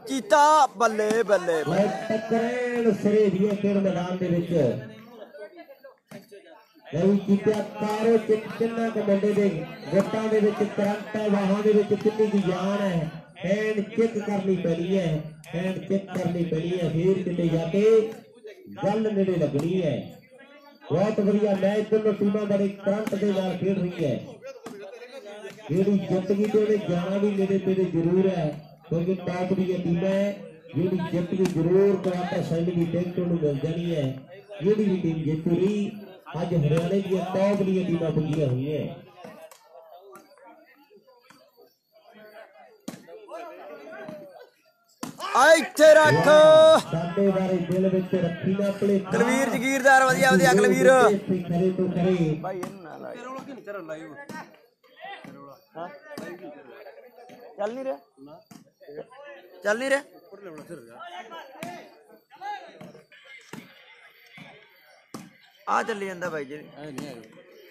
चीता बल्ले बल्ले ਮੈਂ ਟੱਕਰੇਣ ਸਿਰੇ ਦੀ ਖੇਡ ਮੈਦਾਨ ਦੇ ਵਿੱਚ ਨਹੀਂ ਕੀਤਾ ਤਾਰੋ ਚਿੱਕ ਕਿੰਨਾ ਕੁ ਮੁੰਡੇ ਦੇ ਗੁੱਟਾਂ ਦੇ ਵਿੱਚ ਕਰੰਟ ਹੈ ਬਾਹਾਂ ਦੇ ਵਿੱਚ ਕਿੰਨੀ ਕੁ ਜਾਨ ਹੈ। ਹੈਂਡ ਚੈੱਕ ਕਰਨੀ ਪੈਣੀ ਹੈ ਹੈਂਡ ਚੈੱਕ ਕਰਨੀ ਪੈਣੀ ਹੈ, ਫੇਰ ਕਿਤੇ ਜਾ ਕੇ ਗੱਲ ਨੇੜੇ ਲੱਗਣੀ ਹੈ। ਬਹੁਤ ਵਧੀਆ ਮੈਚ ਦੋਨੋਂ ਟੀਮਾਂ ਬੜੇ ਕਰੰਟ ਦੇ ਨਾਲ ਖੇਡ ਰਹੀ ਹੈ। ਜਿਹੜੀ ਜਿੱਤ ਗਈ ਤੇ ਉਹਨੇ ਜਾਣਾ ਵੀ ਨੇੜੇ ਤੇੜੇ ਜ਼ਰੂਰ ਹੈ, ਕਿਉਂਕਿ ਟਾਪ ਦੀ ਇਹ ਟੀਮ ਹੈ, ਜਿਹੜੀ ਜਿੱਤ ਗਈ ਜ਼ਰੂਰ ਕੁਆਟਰ ਫਾਈਨਲ ਦੀ ਟਿਕਟ ਉਹਨੂੰ ਮਿਲ ਜਾਣੀ ਹੈ। ਜਿਹੜੀ ਵੀ ਟੀਮ ਜਿੱਤੂ ਰਹੀ ਅੱਜ ਹਰਿਆਣੇ ਦੀਆਂ ਟੌਪ ਦੀਆਂ ਟੀਮਾਂ ਪੁੱਜੀਆਂ ਹੋਈਆਂ ਆ ਇੱਥੇ ਰੱਖ ਸਾਡੇ ਬਾਰੇ ਦਿਲ ਵਿੱਚ ਰੱਖੀ ਨਾ ਆਪਣੇ ਕੁਲਵੀਰ ਜਗੀਰਦਾਰ ਵਧੀਆ ਵਧੀਆ ਕੁਲਵੀਰ ਖਰੇ ਤੋਂ ਖਰੇ ਭਾਈ ਇਹਨੂੰ ਨਾ ਲਾਈ ਹਾਂ ਚੱਲ ਨਹੀਂ ਰਿਹਾ ਚੱਲ ਨਹੀਂ ਰਿਹਾ ਆ ਚੱਲੀ ਜਾਂਦਾ ਬਾਈ ਜੀ ਐ ਨਹੀਂ ਆਇਓ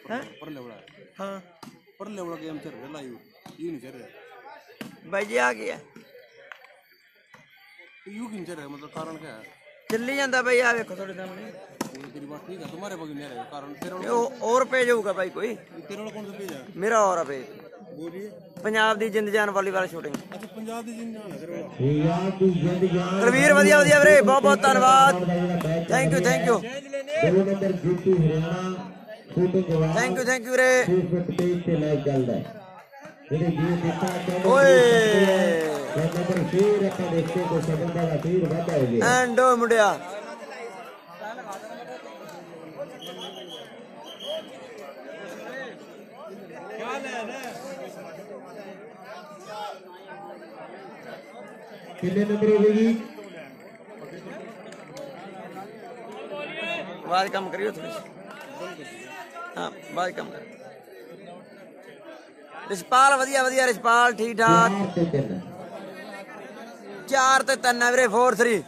ਹੈ ਉੱਪਰ ਲੈਵਲ ਆ ਹਾਂ ਉੱਪਰ ਲੈਵਲ ਗੇਮ ਚੱਲ ਰਿਹਾ ਲਾਈਵ ਇਹ ਨਹੀਂ ਚੱਲ ਰਿਹਾ ਬਾਈ ਜੀ ਆ ਗਿਆ यू क्यों चल रहा है मतलब कारण क्या है ਚੱਲੀ ਜਾਂਦਾ ਬਾਈ ਆ ਵੇਖੋ ਤੁਹਾਡੇ ਸਾਹਮਣੇ वो तेरी बात ठीक है तुम्हारे पास नहीं रहेगा कारण तेरा ਇਹ ਉਹ ਹੋਰ ਪੇਜ ਹੋਊਗਾ ਬਾਈ ਕੋਈ तेरा वाला कौन सा पेज है ਮੇਰਾ ਹੋਰ ਆ ਪੇਜ बोलिए ਪੰਜਾਬ ਦੀ ਜਿੰਦ ਜਾਨ ਵਾਲੀਬਾਲ ਸ਼ੂਟਿੰਗ अच्छा पंजाब दी जिंदा है तेरा वाला ਇਹ ਯਾਦ ਦੀ ਜਿੰਦ ਜਾਨ ਕੁਲਵੀਰ ਵਧੀਆ ਵਧੀਆ ਵੀਰੇ ਬਹੁਤ ਬਹੁਤ ਧੰਨਵਾਦ ਦਾ ਜਿਹੜਾ match thank you thank you thank you thank you रे मुंडिया। कितने नंबर होगी? ਆਵਾਜ਼ ਕੰਮ ਕਰਿਓ ਥੋੜੀ ਹਾਂ ਆਵਾਜ਼ ਕੰਮ ਰਿਸ਼ਪਾਲ ਵਧੀਆ ਵਧੀਆ ਰਿਸ਼ਪਾਲ, ਠੀਕ ਠਾਕ। 4 ਤੇ 3 ਵੀਰੇ 4 3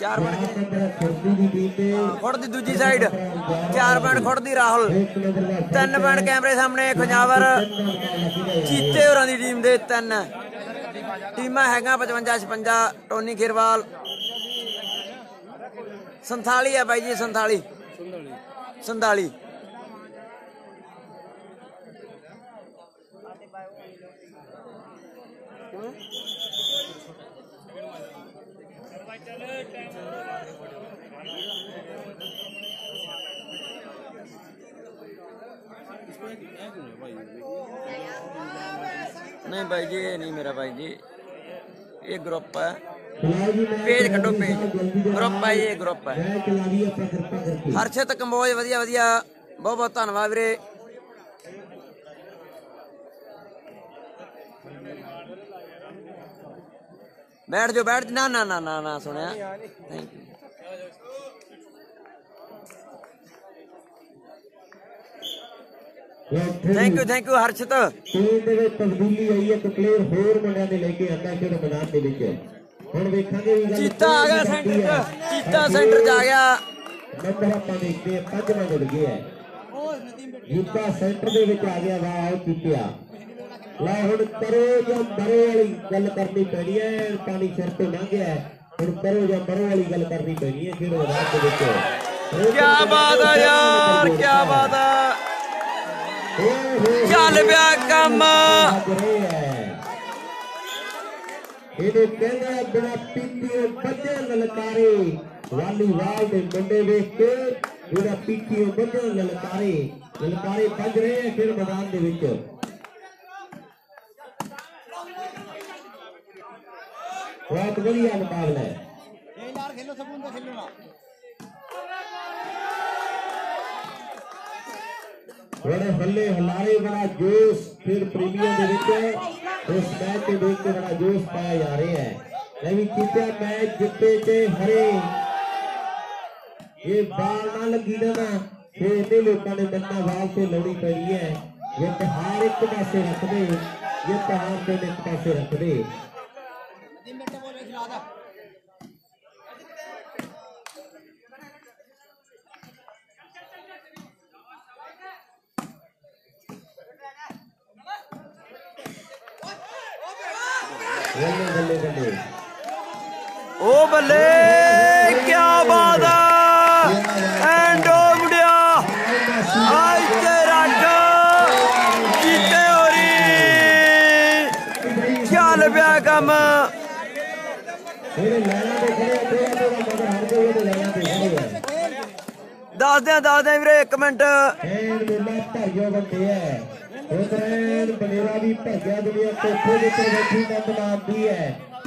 ਚਾਰ ਨੰਬਰ ਖੁਰਦੀ ਦੀ ਦੂਜੀ ਸਾਈਡ ਚਾਰ ਪੁਆਇੰਟ ਖੁੜ ਦੀ ਰਾਹੁਲ। ਤਿੰਨ ਪੁਆਇੰਟ ਕੈਮਰੇ ਸਾਹਮਣੇ, ਖੁਜਾਵਰ। ਚੀਤੇ ਹੋਰਾਂ ਦੀ ਟੀਮ ਦੇ ਤਿੰਨ। ਟੀਮਾਂ ਹੈਗਾ 55 56 ਟੋਨੀ ਖੇਰਵਾਲ। संथाली है भाई जी संथाली। संताली हम्म। नहीं भाई जी ये नहीं मेरा भाई जी। ये ग्रुप है। ਹੈ ਪੇਜ ਕੱਢੋ ਪੇਜ ਗਰੁੱਪ ਹੈ ਇਹ ਗਰੁੱਪ ਹੈ। ਹਰਸ਼ਿਤ ਕੰਬੋਜ ਵਧੀਆ ਵਧੀਆ। ਬਹੁਤ ਬਹੁਤ ਧੰਨਵਾਦ ਵੀਰੇ। ਬੈਠ ਜਾ ਬੈਠ। ਨਾ ਨਾ ਨਾ ਨਾ ਨਾ ਸੁਣਿਆ। Thank you thank you thank you Harshit. Team ਦੇ ਵਿੱਚ ਤਬਦੀਲੀ ਆਈ ਹੈ ਇੱਕ ਪਲੇਅਰ ਹੋਰ ਮੁੰਡਿਆਂ ਦੇ ਲੈ ਕੇ ਆਂਦਾ ਖੇਡ ਮੈਦਾਨ ਦੇ ਵਿੱਚ। ਹੁਣ ਵੇਖਾਂਗੇ ਵੀ ਗੱਲ ਚੀਤਾ ਆ ਗਿਆ ਕਿਹੜੀ ਸੈਂਟਰ ਜਾਂਦੀ 'ਚ ਹੈ। ਚੀਤਾ ਸੈਂਟਰ 'ਚ ਆ ਗਿਆ ਨੰਬਰ ਆਪਾਂ ਦੇਖਦੇ ਹਾਂ ਪੰਜਵਾਂ ਜੁੜ ਗਿਆ ਹੈ ਜੀਤਾ ਸੈਂਟਰ ਦੇ ਵਿੱਚ ਆ ਗਿਆ ਵਾਹ ਉਹ ਚੀਤਿਆ ਲੈ ਹੁਣ ਕਰੋ ਜਾਂ ਮਰੋ ਵਾਲੀ ਗੱਲ ਕਰਨੀ ਪੈਣੀ ਹੈ ਪਾਣੀ ਸਿਰ ਤੋਂ ਲੰਘ ਗਿਆ ਹੈ। ਹੁਣ ਕਰੋ ਜਾਂ ਮਰੋ ਵਾਲੀ ਗੱਲ ਕਰਨੀ ਪੈਣੀ ਹੈ ਖੇਡ ਮੈਦਾਨ ਦੇ ਵਿੱਚ ਕੀ ਬਾਤ ਆ ਯਾਰ ਕੀ ਬਾਤ ਆ ਚੱਲ ਪਿਆ ਕੰਮ ਇਹਦੇ ਕਹਿੰਦੇ ਬਿਨਾ ਪੀਤੀਓ ਬੱਜੇ ਲਲਕਾਰੇ ਵਾਲੀਬਾਲ ਦੇ ਮੁੰਡੇ ਵੇਖ ਕੇ ਇਹਦਾ ਪੀਤੀਓ ਬੱਜੇ ਲਲਕਾਰੇ ਲਲਕਾਰੇ ਵੱਜ ਰਹੇ ਆ ਫਿਰ ਮੈਦਾਨ ਦੇ ਵਿੱਚ ਬਹੁਤ ਵਧੀਆ ਮੁਕਾਬਲਾ ਹੈ ਬੜੇ ਹੱਲੇ ਹਲਾਰੇ ਬੜਾ ਜੋਸ਼ ਫਿਰ ਪ੍ਰੀਮੀਅਰ ਦੇ ਵਿੱਚ ਇਸ ਮੈਚ ਦੇ ਵਿੱਚ ਬੜਾ ਜੋਸ਼ ਪਾਇਆ ਜਾ ਰਿਹਾ ਹੈ ਲੈ ਵੀ ਕਿਤੇ ਮੈਚ ਜਿੱਤੇ ਤੇ ਹਰੇ ਇਹ ਬਾਲ ਨਾ ਲੱਗੀ ਨਾ ਨਾ ਫਿਰ ਇਹਨੇ ਲੋਕਾਂ ਨੇ ਬੰਦਾ ਬਾਲ ਤੇ ਲਾਉਣੀ ਪੈਣੀ ਹੈ ਇਹ ਤਿਹਾਰ ਇੱਕ ਪਾਸੇ ਰੱਖਦੇ ਇਹ ਤਿਹਾਰ ਤੇ ਇੱਕ ਪਾਸੇ ਰੱਖਦੇ ਓ ਬੱਲੇ ਕੀ ਬਾਤ ਆ। ਐਂਡੋ ਮੁੰਡਿਆ, ਆਈ ਤੇ ਰੱਖ ਕੀਤੇ ਹੋਰੀ। ਚੱਲ ਪਿਆ ਕੰਮ। ਇਹਦੇ ਲੈਣਾ ਵੀਰੇ, ਇੱਕ ਮਿੰਟ। ਐਨ ਮੇਲਾ ਭਰਜੋ ਬੰਦੇ ਐ ਉਤਰੈਨ ਬਨੇਰਾ ਵੀ ਭਰਜਿਆ ਦੁਨੀਆ ਕੋਠੇ ਦੇ ਉੱਤੇ ਬੈਠੀ ਨੰਦ ਮਾਰਦੀ ਐ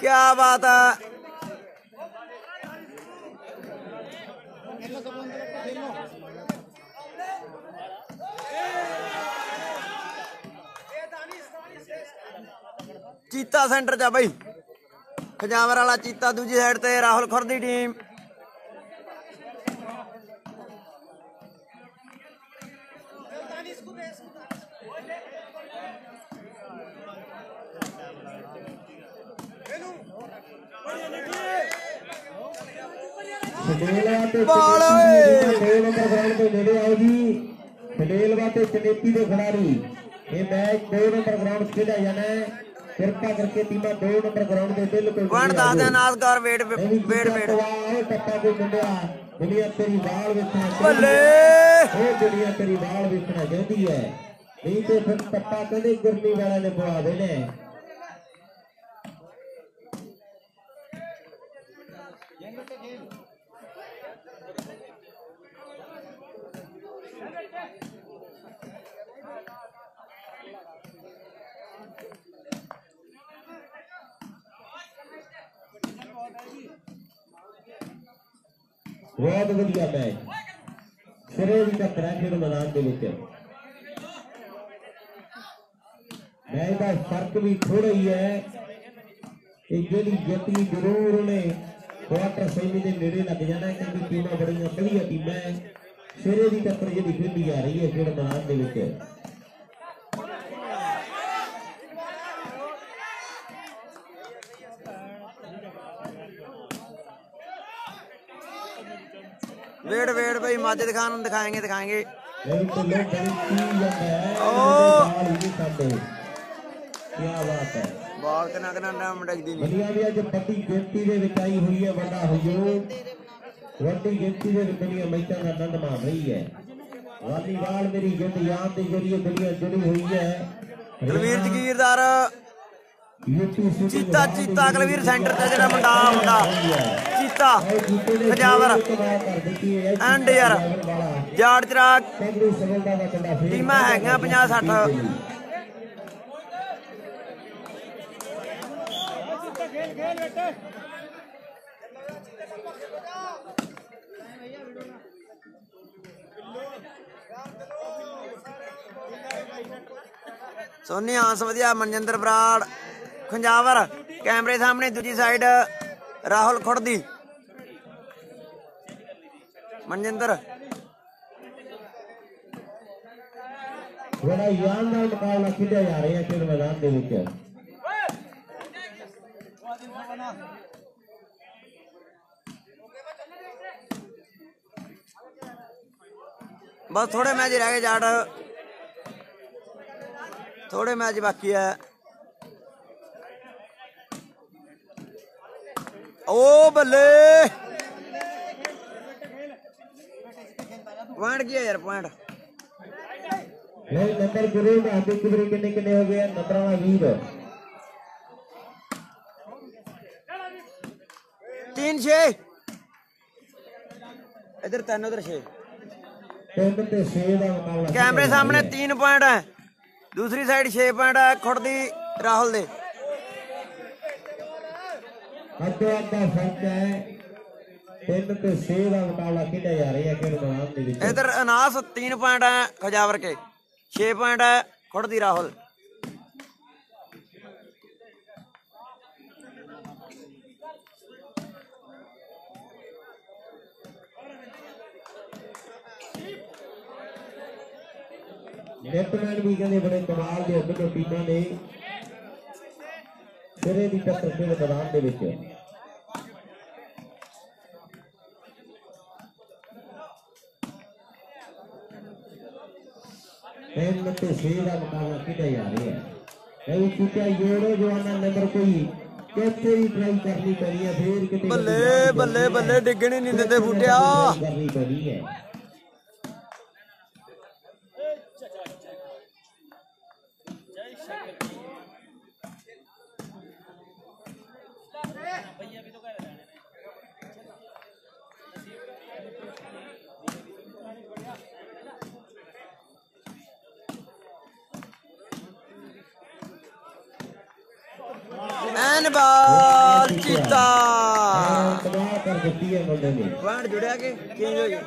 ਕਿ ਗਲਤੀ ਬੜੀ ਭਾਰੀ ਪੈਣੀ ਹੈ ਇਹਨੇ ਵੀ ਕੀਤਾ ਫਿੱਟ ਹੋਣਾ ਪੈਣਾ ਨੌਜਵਾਨਾਂ ਕੀ ਬਾਤ ਆ ਚੀਤਾ ਸੈਂਟਰ ਚ ਆ ਬਈ ਖਜਾਵਰ ਵਾਲਾ ਚੀਤਾ ਦੂਜੀ ਸਾਈਡ ਤੇ ਰਾਹੁਲ ਖੁਰ ਦੀ ਟੀਮ ਬਾਲ ਓਏ। ਦੋ ਨੰਬਰ ਗਰਾਊਂਡ ਦੇ ਨੇੜੇ ਆਓ ਜੀ ਫਡੇਲਵਾ ਤੇ ਚਨੇਪੀ ਦੇ ਖਿਡਾਰੀ ਇਹ ਮੈਚ ਦੋ ਨੰਬਰ ਗਰਾਊਂਡ ਖੇਡਿਆ ਜਾਣਾ ਹੈ ਕਿਰਪਾ ਕਰਕੇ ਟੀਮਾਂ ਦੋ ਨੰਬਰ ਗਰਾਊਂਡ ਦੇ ਬਿਲਕੁਲ ਵਣ ਨੇੜੇ ਆ ਦੱਸ ਦਿਆਂ ਜਾਓ। ਨਾਸਗੌਰ ਵੇਟ ਵੇਟ ਵੇਟ ਉਹ ਟੱਪਾ ਕੋਈ ਮੁੰਡਿਆ ਦੁਨੀਆ ਤੇਰੀ ਬਾਲ ਵੇਖਣਾ ਬੱਲੇ। ਉਹ ਦੁਨੀਆ ਤੇਰੀ ਬਾਲ ਵੇਖਣਾ ਚਾਹੁੰਦੀ ਹੈ ਨਹੀਂ ਤੇ ਫਿਰ ਟੱਪਾ ਕਹਿੰਦੇ ਗੁਰਨੀ ਵਾਲਿਆਂ ਨੇ ਬੁਲਾ ਦੇਣੇ ਬਹੁਤ ਵਧੀਆ ਮੈਚ ਸਿਰੇ ਦੀ ਟੱਕਰਾਂ ਖੇਡ ਮੈਦਾਨ ਦੇ ਵਿੱਚ। ਮੈਚ ਦਾ ਫ਼ਰਕ ਵੀ ਥੋੜਾ ਹੀ ਹੈ ਇਹ ਜਿਹੜੀ ਜਿੱਤਨੀ ਜ਼ਰੂਰ ਉਹਨੇ ਕੁਆਟਰ ਸੈਮੀ ਦੇ ਨੇੜੇ ਲੱਗ ਜਾਣਾ, ਕਿਉਂਕਿ ਟੀਮਾਂ ਬੜੀਆਂ ਵਧੀਆ ਟੀਮਾਂ ਹੈ। ਸਿਰੇ ਦੀ ਟੱਕਰ ਜਿਹੜੀ ਖੇਡੀ ਜਾ ਰਹੀ ਹੈ ਖੇਡ ਮੈਦਾਨ ਦੇ ਵਿੱਚ ਵੇਟ ਵੇਟ ਬਈ ਮੱਝ ਦਿਖਾਣ ਨੂੰ ਦਿਖਾਏਂਗੇ ਦਿਖਾਏਂਗੇ ਮੇਰੀ ਕੋਲੋਂ ਬੜੀ ਚੀਜ਼ ਹੈ ਓ। ਨਾਲ ਹੀ। ਸਾਡੇ। ਕੀ ਬਾਤ ਹੈ। ਬਾਲ ਕਿੰਨਾ ਕਿੰਨਾ ਟਾਈਮ ਡਿੱਗਦੀ ਨਹੀਂ। ਦੁਨੀਆ ਦੀ ਅੱਜ ਵੱਡੀ ਗਿਣਤੀ ਦੇ ਵਿੱਚ ਆਈ ਹੋਈ ਹੈ ਵੱਡਾ ਹਜੂਮ ਵੱਡੀ ਗਿਣਤੀ ਦੇ ਵਿੱਚ ਦੁਨੀਆ ਮੈਚਾਂ ਦਾ ਆਨੰਦ ਮਾਣ ਰਹੀ ਹੈ। ਵਾਲੀਬਾਲ ਮੇਰੀ ਜਿੱਤ ਯਾਦ ਦੇ ਜਰੀਏ ਦੁਨੀਆ ਜੁੜੀ ਹੋਈ ਹੈ। ਕੁਲਵੀਰ ਜਗੀਰਦਾਰ ਚੀਤਾ ਚੀਤਾ, ਕੁਲਵੀਰ ਸੈਂਟਰ ਤੇ ਜਿਹੜਾ ਮੁੰਡਾ ਮੁੰਡਾ ਚੀਤਾ, ਖਜਾਵਰ, ਐਂਡ ਯਾਰ ਜਾੜ ਚਰਾਗ ਟੀਮਾਂ ਹੈਗੀਆਂ 50 60 ਸੋਨੀ ਹਾਂਸ ਵਧੀਆ, ਮਨਜਿੰਦਰ ਬਰਾੜ। ਖੰਜਾਵਰ ਕੈਮਰੇ ਸਾਹਮਣੇ ਦੂਜੀ ਸਾਈਡ ਰਾਹੁਲ ਖੁੜਦੀ ਮਨਜਿੰਦਰ ਬੜਾ ਯਾਨ ਨਾਲ ਮੁਕਾਬਲਾ ਖੇਡਿਆ ਜਾ ਰਿਹਾ ਖੇਡ ਮੈਦਾਨ ਦੇ ਵਿੱਚ ਬਸ ਥੋੜੇ ਮੈਚ ਰਹਿ ਗਏ ਜਾੜ ਥੋੜੇ ਮੈਚ ਬਾਕੀ ਹੈ ओ बल्ले। पॉइंट किया यार पॉइंट नंबर गुरु में की ब्रेक कितने कितने हो गया नंबर में वीर तीन छे। इधर तीन उधर छे। तो कैमरे सामने तीन पॉइंट है। दूसरी साइड छे पॉइंट है खुड़ राहुल दे। ਅੱਧੋ ਅੱਧਾ ਫ਼ਰਕ ਹੈ। ਤਿੰਨ ਤੇ 6 ਦਾ ਮੁਕਾਬਲਾ ਖੇਡਿਆ ਜਾ ਰਿਹਾ ਖੇਡ ਮੈਦਾਨ ਦੇ ਵਿੱਚ। ਇਧਰ ਅਨਾਸ 3 ਪੁਆਇੰਟ ਹੈ ਖਜਾਵਰ ਕੇ। 6 ਪੁਆਇੰਟ ਹੈ ਖੁੜਦੀ ਰਾਹੁਲ। ਨੈਟਮੈਨ ਵੀ ਕਹਿੰਦੇ ਬੜੇ ਕਮਾਲ ਦੇ ਉੱਧਰ ਟੀਮਾਂ ਨੇ ਸਿਰੇ ਦੀ ਟੱਕਰ ਖੇਡ ਮੈਦਾਨ ਦੇ ਵਿੱਚ ਤਿੰਨ ਤੇ 6 ਦਾ ਮੁਕਾਬਲਾ ਖੇਡਿਆ ਜਾ ਰਿਹਾ ਹੈ ਇਹ ਚੁੱਕਿਆ ਜੋੜੋ ਜਵਾਨਾ ਨੰਬਰ ਕੋਈ ਕਿੱਥੇ ਹੀ ਟਰਾਈ ਕਰਨੀ ਪੈਣੀ ਹੈ ਫੇਰ ਕਿਤੇ ਬੱਲੇ ਬੱਲੇ ਬੱਲੇ ਡਿੱਗਣੀ ਨਹੀਂ ਦਿੰਦੇ ਬੂਟਿਆ ਕਰਨੀ ਪੈਣੀ ਹੈ ਦਿੱਤੀ ਹੈ ਮੁੰਡੇ ਨੇ ਪੁਆਇੰਟ ਜੁੜਿਆ ਕਿ ਚੇਂਜ ਹੋ ਗਿਆ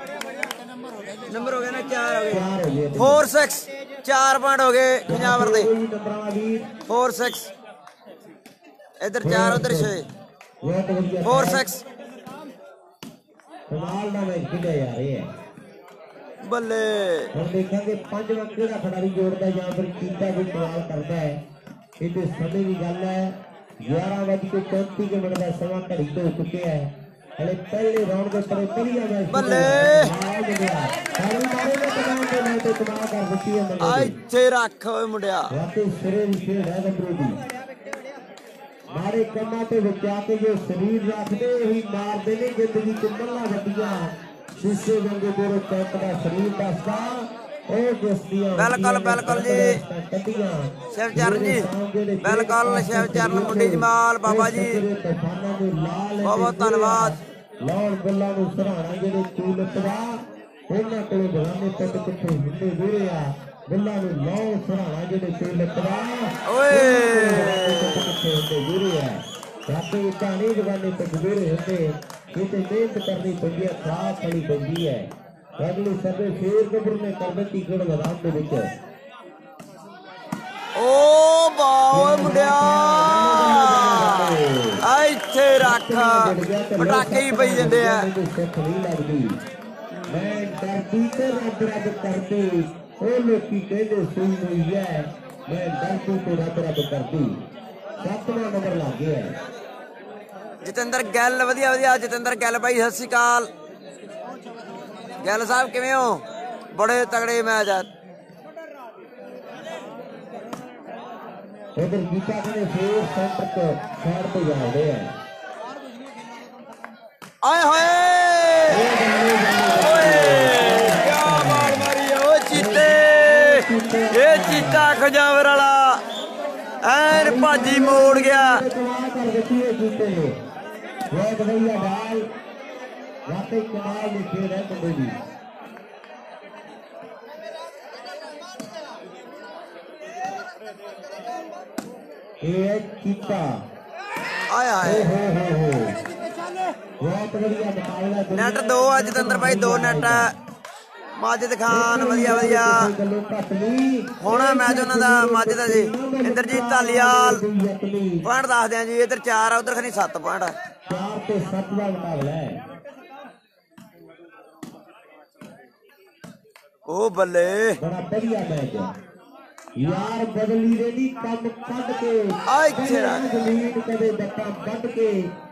ਨੰਬਰ ਹੋ ਗਿਆ ਨਾ 4 ਹੋ ਗਏ। ਚਾਰ ਹੋ ਗਏ 4 6 4 ਪੁਆਇੰਟ ਹੋ ਗਏ ਖੰਜਾਵਰ ਦੇ। ਕੋਈ ਨੰਬਰਾਂ ਵਾਲੀ 4 6 ਇਧਰ 4 ਉਧਰ 6 ਬਹੁਤ ਵਧੀਆ। 4 6 ਕਮਾਲ ਦਾ ਮੈਚ ਖੇਡਿਆ ਜਾ ਰਿਹਾ ਹੈ। ਬੱਲੇ। ਹੁਣ ਦੇਖਾਂਗੇ ਪੰਜ ਵਾਰ ਕਿਹੜਾ ਖਿਡਾਰੀ ਜੋੜਦਾ ਜਾਂ ਫਿਰ ਕੀਤਾ ਕੋਈ ਕਮਾਲ ਕਰਦਾ ਹੈ। ਇਹ ਤੇ ਸਮੇਂ ਦੀ ਗੱਲ ਹੈ। 11 ਵਜੇ ਕੇ 34 ਕੇ ਮਿੰਟ ਦਾ ਸਮਾਂ ਘੜੀ ਤੋਂ ਚੁੱਕਿਆ ਹੈ। ਹਲੇ ਪਹਿਲੇ ਰਾਉਂਡ ਦੇ ਉੱਪਰ ਵਧੀਆ ਮੈਚ ਬੱਲੇ। ਸਾਰੇ ਮਾਰੇ ਨੇ ਕਮਾਲ ਦੇ ਨਾਲ ਤੇ ਕਮਾਲ ਕਰ ਦਿੱਤੀ ਹੈ ਆ ਮੁੰਡੇ ਨੇ ਇੱਥੇ ਰੱਖ ਓਏ ਮੁੰਡਿਆ। ਵਾਕਈ ਸਿਰੇ ਦੀ ਖੇਡ ਹੈ ਗੱਭਰੂ ਦੀ ਮਾਰੇ ਕੰਮਾਂ ਤੇ ਵਿਚਾ ਕੇ ਜੋ ਸਰੀਰ ਰੱਖਦੇ ਹੀ ਮਾਰਦੇ ਨੇ ਜ਼ਿੰਦਗੀ ਚ ਮੱਲਾ ਵੱਡੀਆਂ। ਸ਼ੀਸ਼ੇ ਵਾਂਗੇ ਤੇਰੇ ਪੈਪ ਦਾ ਸਰੀਰ ਦੱਸਦਾ ਉਹ ਕਿਸਦੀਆਂ ਬਿਲਕੁਲ, ਬਿਲਕੁਲ ਜੀ। ਸ਼ਿਵ ਚਰਨ ਜੀ। ਬਿਲਕੁਲ ਸ਼ਿਵ ਚਰਨ ਮੁੰਡੀ ਜਮਾਲ ਬਾਬਾ ਜੀ। ਬਹੁਤ ਬਹੁਤ ਧੰਨਵਾਦ। ਲਾਲ ਬੱਲਾ ਨੂੰ ਸਰਾਣਾ ਜਿਹੜੇ ਤੂਲਤਵਾ ਉਹਨਾਂ ਕੋਲ ਬਗਾਨੇ ਪਿੰਡ ਕਿੱਥੇ ਹੁੰਦੇ ਦੂਰੇ ਆ ਬੱਲਾ ਨੂੰ ਲਾਲ ਸਰਾਣਾ ਜਿਹੜੇ ਤੂਲਤਵਾ ਓਏ ਕਿੱਥੇ ਹੁੰਦੇ ਦੂਰੇ ਆ ਰਾਤੇ ਕਹਾਣੀ ਜਵਾਨੇ ਪਿੰਡ ਦੂਰੇ ਹੁੰਦੇ ਕਿਤੇ ਮਿਹਨਤ ਕਰਨੀ ਪੈਂਦੀ ਹੈ ਖਾਸ ਖੜੀ ਪੈਂਦੀ ਹੈ ਅਗਲੇ ਸਭੇ ਫੇਰ ਗੱਭਰੂ ਨੇ ਕਰ ਦਿੱਤੀ ਖੇਡ ਮੈਦਾਨ ਦੇ ਵਿੱਚ ਓ ਬਾਓ ਮੁੰਡਿਆ ਆ ਇੱਥੇ ਪਟਾਕੇ ਹੀ ਪਈ ਜਾਂਦੇ ਆ। ਮੈਂ ਡਰਦੀ ਤੇ ਰੱਬ ਰੱਬ ਕਰਦੀ ਉਹ ਲੋਕੀ ਕਹਿੰਦੇ ਸੂਈ ਹੋਈ ਹੈ ਮੈਂ ਡਰਦੀ ਤੇ ਰੱਬ ਰੱਬ ਕਰਦੀ ਸੱਤਵਾਂ ਨੰਬਰ ਲੱਗ ਗਿਆ ਜਤਿੰਦਰ ਗਿੱਲ, ਵਧੀਆ ਵਧੀਆ। ਜਤਿੰਦਰ ਗਿੱਲ ਬਾਈ, ਸਤਿ ਸ਼੍ਰੀ ਅਕਾਲ। ਗਿੱਲ ਸਾਹਿਬ, ਕਿਵੇਂ ਹੋ? ਬੜੇ ਤਗੜੇ ਮੈਚ ਆ। ਉਧਰ ਗੀਤਾ ਕਹਿੰਦੇ ਫੇਰ ਸੈਂਟਰ ਤੋਂ ਸਾਈਡ ਤੇ ਜਾਂਦੇ ਆ। ਆਏ ਹੋਏ ਓਏ ਕੀ ਮਾਰ ਮਾਰੀ ਆ ਓਏ ਚੀਤੇ ਇਹ ਚੀਤਾ ਖਜਾਵਰ ਵਾਲਾ ਐਨ ਭਾਜੀ ਮੋੜ ਗਿਆ ਕਮਾਲ ਕਰ ਦਿੱਤੀ ਹੈ ਗੀਤੇ ਨੇ ਬਹੁਤ ਵਧੀਆ ਬਾਲ ਵਾਕਈ ਕਮਾਲ ਦੀ ਖੇਡ ਹੈ ਮੁੰਡੇ ਦੀ ਇਹ ਹੈ ਚੀਤਾ ਆਏ ਓ ਹਾਏ ਹੋ ਹੋ ਹੋ ਬਹੁਤ ਵਧੀਆ ਮੁਕਾਬਲਾ ਨੈਟ ਦੋ ਅੱਜ ਜਤਿੰਦਰ ਭਾਈ ਦੋ ਨੈਟ ਮਾਜਿਦ ਖਾਨ ਵਧੀਆ ਵਧੀਆ। ਨਹੀਂ ਹੁਣ ਮੈਚ ਉਹਨਾਂ ਦਾ ਮਾਜਿਦ ਦਾ ਜੀ। ਇੰਦਰਜੀਤ ਧਾਲੀਵਾਲ ਪੁਆਇੰਟ ਦੱਸਦੇ ਆ ਜੀ ਇਧਰ 4 ਆ ਉਧਰ ਖਣੀ 7 ਪੁਆਇੰਟ ਆ। ਚਾਰ ਤੇ 7 ਦਾ ਮੁਕਾਬਲਾ ਹੈ ਉਹ ਬੱਲੇ। ਬੜਾ ਵਧੀਆ ਮੈਚ ਹੈ ਯਾਰ ਬਦਲੀ ਦੇ ਦੀ ਕੰਮ ਕੱਢ ਕੇ। ਆ ਇੱਥੇ ਰੱਖ। ਜ਼ਮੀਨ ਕਦੇ ਬੱਟਾ ਵੱਢ ਕੇ।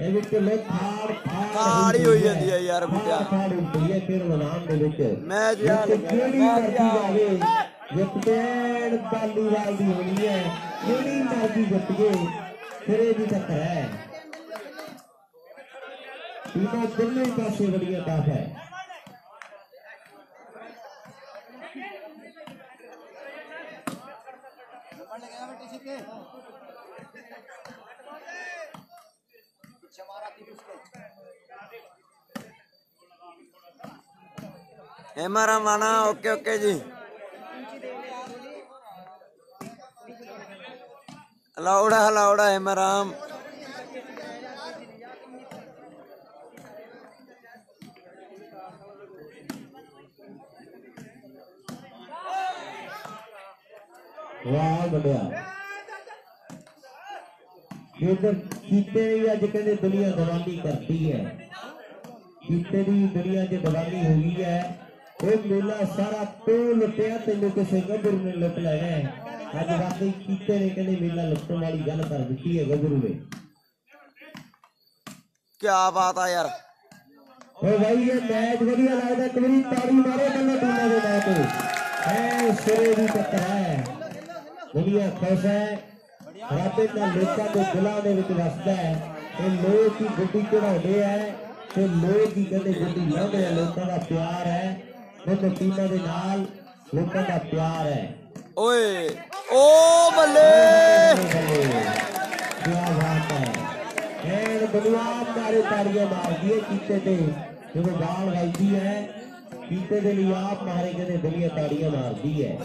ਹੈ ਇਹ ਵਿੱਚ ਲੋਕ ਥਾੜ ਥਾੜ ਥਾੜ ਹੀ ਹੋਈ ਜਾਂਦੀ ਹੈ ਯਾਰ ਬੁੱਢਾ। ਥਾੜ ਹੁੰਦੀ ਹੈ ਫਿਰ ਮੈਦਾਨ ਦੇ ਵਿੱਚ ਮੈਚ ਯਾਰ ਵਿੱਚ ਜਿਹੜੀ ਮਰਜ਼ੀ ਜਾਵੇ ਜਿੱਤ ਪੈਣ ਬਾਲੀਵਾਲ ਦੀ ਹੋਣੀ ਹੈ ਜਿਹੜੀ ਮਰਜ਼ੀ ਜਿੱਤ ਗਏ ਫਿਰ ਇਹ ਵੀ ਟੱਕਰ ਹੈ ਟੀਮਾਂ ਦੋਨੇ ਹੀ ਪਾਸੇ ਬੜੀਆਂ ਟਾਫ ਹੈ ਐਮਆਰ ਮਾਨਾ ਓਕੇ ਓਕੇ ਜੀ ਲਾਉੜਾ ਲਾਉੜਾ ਐਮਰਾਮ ਵਾਹ ਬੰਦਿਆ ਇਧਰ ਕੀਤੇ ਵੀ ਅੱਜ ਕਹਿੰਦੇ ਦੁਨੀਆ ਦੀਵਾਨੀ ਕਰਦੀ ਹੈ ਕੀਤੇ ਦੀ ਦੁਨੀਆ 'ਚ ਦੀਵਾਨੀ ਹੋ ਗਈ ਹੈ ਉਹ ਮੇਲਾ ਸਾਰਾ ਤੋਂ ਲੁੱਟਿਆ ਤੈਨੂੰ ਕਿਸੇ ਗੱਭਰੂ ਨੇ ਲੁੱਟ ਲੈਣਾ ਹੈ ਅੱਜ ਵਾਕਈ ਕੀਤੇ ਨੇ ਕਹਿੰਦੇ ਮੇਲਾ ਲੁੱਟਣ ਵਾਲੀ ਗੱਲ ਕਰ ਦਿੱਤੀ ਹੈ ਗੱਭਰੂ ਨੇ ਕੀ ਬਾਤ ਆ ਯਾਰ ਓ ਭਾਈ ਇਹ ਮੈਚ ਵਧੀਆ ਲੱਗਦਾ ਇੱਕ ਵਾਰੀ ਤਾੜੀ ਮਾਰੋ ਦੋਨੋਂ ਟੀਮਾਂ ਦੇ ਨਾਂ ਤੇ ਐ ਸਿਰੇ ਦੀ ਟੱਕਰ ਹੈ ਦੁਨੀਆ ਖੁਸ਼ ਹੈ ਰੱਬੇ ਦਾ ਲੋਕਾਂ ਦੇ ਦਿਲਾਂ ਦੇ ਵਿੱਚ ਵਸਦਾ ਹੈ ਇਹ ਲੋਕ ਹੀ ਗੱਡੀ ਚੜਾਉਂਦੇ ਆ ਤੇ ਲੋਕ ਹੀ ਕਹਿੰਦੇ ਗੱਡੀ ਲਾਉਂਦੇ ਆ ਲੋਕਾਂ ਦਾ ਪਿਆਰ ਹੈ ਦੋਨੋਂ ਟੀਮਾਂ ਦੇ ਨਾਲ ਲੋਕਾਂ ਦਾ ਪਿਆਰ ਹੈ ਓਏ ਓ ਬੱਲੇ ਕੀ ਬਾਤ ਹੈ ਇਹ ਦੁਨੀਆ ਮਾਰੇ ਤਾੜੀਆਂ ਮਾਰਦੀ ਹੈ ਕੀਤੇ ਤੇ ਜਦੋਂ ਗਾਲ ਵੱਜਦੀ ਹੈ ਕੀਤੇ ਦੇ ਲਈ ਆਪ ਮਾਰੇ ਕਹਿੰਦੇ ਦੁਨੀਆ ਤਾੜੀਆਂ ਮਾਰਦੀ ਹੈ ਹੈ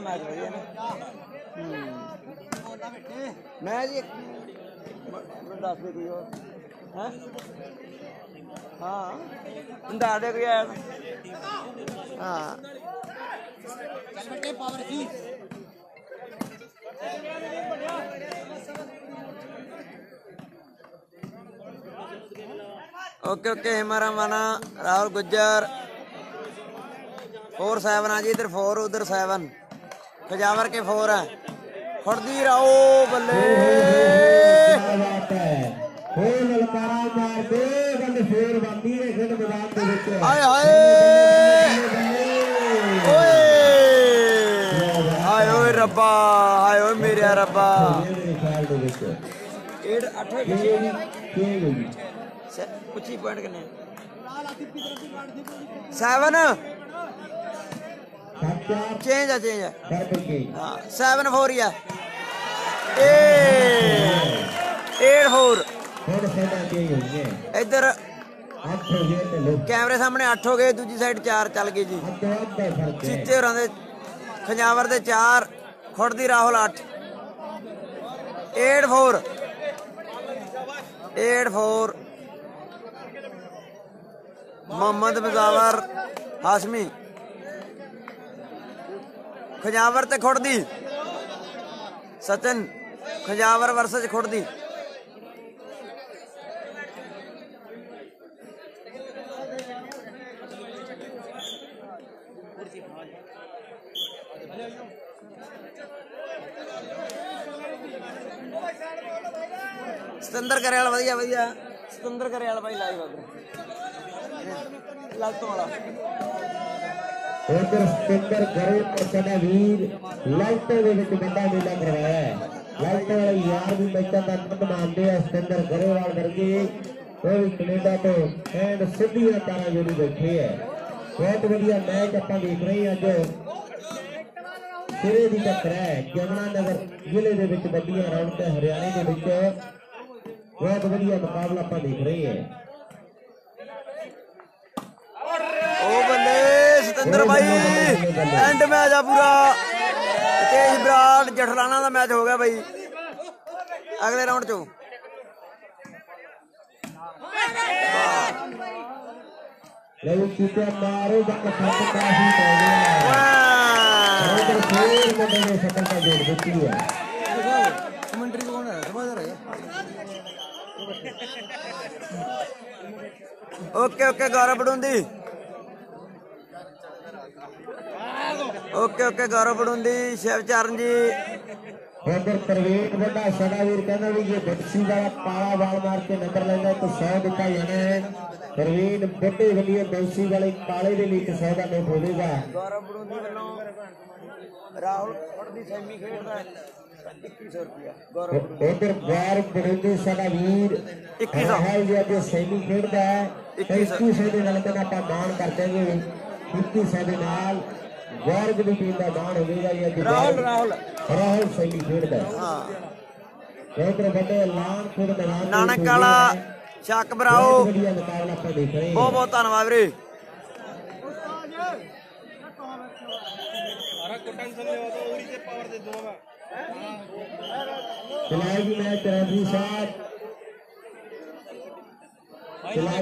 ਮੈਚ ਵਧੀਆ ਨੇ। ਮੈਂ ਜੀ ਮੈਨੂੰ ਦੱਸ ਦੇ ਕੋਈ ਹੋਰ। ਹੈ? ਹਾਂ। ਦੱਸ ਦੇ ਕੋਈ ਆਇਆ ਤਾਂ। ਹਾਂ। ਓਕੇ ਓਕੇ, ਹਮਾਰਾ ਮਾਨਾ, ਰਾਹੁਲ ਗੁੱਜਰ 47 ਆ ਜੀ, ਇਧਰ 4 ਉਧਰ 7 ਖਜਾਵਰ ਕੇ 4 ਹੈ ਖੜਦੀ ਰਾਓ ਬੱਲੇ ਕੀ ਬਾਤ ਹੈ ਹੋ ਲਲਕਾਰਾ ਮਾਰਦੇ ਗੱਲ ਫੇਰ ਬੰਦੀ ਹੈ ਖੇਡ ਮੈਦਾਨ ਦੇ ਵਿੱਚ ਆਏ ਹਾਏ ਓਏ ਹਾਏ ਓਏ ਰੱਬਾ ਹਾਏ ਓਏ ਮੇਰੇ ਰੱਬਾ ਮੇਰੇ ਖਿਆਲ ਦੇ ਵਿੱਚ 8 8 ਇਹ ਵੀ ਕੀ ਗਈ ਪੁੱਛੀ ਪੁਆਇੰਟ ਕਿੰਨੇ 7 ਸੱਚਾ ਚੇਂਜ ਆ ਚੇਂਜ ਆ। ਹਾਂ 7 4 ਹੀ ਆ ਏ 8 4 ਹੁਣ ਸਾਡਾ ਕੀ ਹੋਈ ਹੈ ਇੱਧਰ ਕੈਮਰੇ ਸਾਹਮਣੇ 8 ਹੋ ਗਏ ਦੂਜੀ ਸਾਈਡ 4 ਚੱਲ ਗਏ ਜੀ ਦਾ ਚੀਤੇ ਹੋਰਾਂ ਦੇ ਖੰਜਾਵਰ ਦੇ 4 ਖੁੜਦੀ ਰਾਹੁਲ 8 8 4 84 ਮੁਹੰਮਦ ਮਜ਼ਾਵਰ ਹਾਸ਼ਮੀ ਖਜਾਵਰ ਤੇ ਖੁੜਦੀ ਸਚਨ ਖਜਾਵਰ ਵਰਸਜ ਖੁੜਦੀ ਸਤਿੰਦਰ ਕਰੇ ਵਾਲਾ ਵਧੀਆ ਵਧੀਆ ਸਤਿੰਦਰ ਕਰੇ ਵਾਲਾ ਭਾਈ ਲਾਈਵ ਅਗਰ ਲੱਗ ਤੋਂ ਵਾਲਾ ਉਧਰ ਸਤਿੰਦਰ ਘਰੇ ਪਰ ਸਾਡਾ ਵੀਰ ਲਾਈਟਾਂ ਦੇ ਵਿੱਚ ਵੱਡਾ ਮੇਲਾ ਕਰਵਾਇਆ ਹੈ ਲਾਈਟਾਂ ਵਾਲੇ ਯਾਰ ਵੀ ਮੈਚਾਂ ਦਾ ਆਨੰਦ ਮਾਣਦੇ ਆ ਸਤਿੰਦਰ ਘਰੇਵਾਲ ਵਰਗੇ ਉਹ ਵੀ ਕੈਨੇਡਾ ਤੋਂ ਐਂਡ ਸਿੱਧੀਆਂ ਤਾਰਾਂ ਜਿਹੜੀ ਬੈਠੇ ਹੈ ਬਹੁਤ ਵਧੀਆ ਮੈਚ ਆਪਾਂ ਦੇਖ ਰਹੇ ਹਾਂ ਅੱਜ ਸਿਰੇ ਦੀ ਟੱਕਰ ਹੈ ਜਮਨਾ ਨਗਰ ਜ਼ਿਲ੍ਹੇ ਦੇ ਵਿੱਚ ਵੱਡੀਆਂ ਰੌਣਕ ਤੇ ਹਰਿਆਣੇ ਦੇ ਵਿੱਚ ਬਹੁਤ ਵਧੀਆ ਮੁਕਾਬਲਾ ਆਪਾਂ ਦੇਖ ਰਹੇ ਹਾਂ ओ बल्ले सतेंद्र भाई एंड मैच है पूरा। तेज विराट जठलाना का मैच हो गया भाई। अगले राउंड चो। Okay okay Gaurav Badundi. Okay okay Gaurav Badundi Shiv Charan ji. ਉਧਰ ਪ੍ਰਵੇਸ਼ ਵੱਡਾ ਸਦਾ ਵੀਰ ਕਹਿੰਦਾ ਵੀ ਜੇ ਬਖਸ਼ੀ ਦਾ ਪਾਲਾ ਵਾਲ ਮਾਰ ਕੇ ਨੰਬਰ ਲੈਂਦਾ ਤਾਂ 100 ਦਿੱਤਾ ਜਾਣਾ ਹੈ। ਪ੍ਰਵੀਨ ਵੱਡੇ ਵੱਡੀਏ ਬੈਂਸੀ ਵਾਲੇ ਕਾਲੇ ਦੇ ਲਈ 100 ਦਾ ਨੋਟ ਹੋਵੇਗਾ। ਗੌਰਵ ਬੜੁੰਦੀ ਵੱਲੋਂ ਰਾਹੁਲ ਫੜਦੀ ਸੈਮੀ ਖੇਡਦਾ ਹੈ। 2100 ਰੁਪਿਆ ਗੌਰਵ ਉਧਰ ਬੜਿੰਦੇ। ਸਾਡਾ ਵੀਰ 2100 ਰਾਹੁਲ ਜੀ ਅੱਜ ਸੈਮੀ ਖੇਡਦਾ ਹੈ। 2100 2100 ਦੇ ਨਾਲ ਕਹਿੰਦਾ ਆਪਾਂ ਮਾਣ ਕਰ ਦੇਗੇ 2100 ਦੇ ਨਾਲ ਗੌਰ ਦੀ ਟੀਮ ਦਾ ਮਾਣ ਹੋਵੇਗਾ ਜੀ ਅੱਜ ਰਾਹੁਲ ਰਾਹੁਲ ਰਾਹੁਲ ਸੈਮੀ ਖੇਡਦਾ ਹੈ ਹਾਂ ਉਧਰ ਵੱਡੇ ਐਲਾਨ ਖੁਦ ਮੈਦਾਨ ਦੇ ਨਾਨਕ ਵਿੱਚ ਵਾਲਾ ਹੋਇਆ ਹੈ। ਸ਼ੱਕ ਬਹੁਤ ਬਰਾਓ ਵਧੀਆ ਮੁਕਾਬਲਾ ਆਪਾਂ ਦੇਖ ਰਹੇ ਬਹੁਤ ਹਾਂ ਬਹੁਤ ਧੰਨਵਾਦ ਵੀਰੇ ਚਲਾਓ ਜੀ ਮੈਚ ਰੈਫਰੀ ਸਾਹਿਬ ਚਲਾ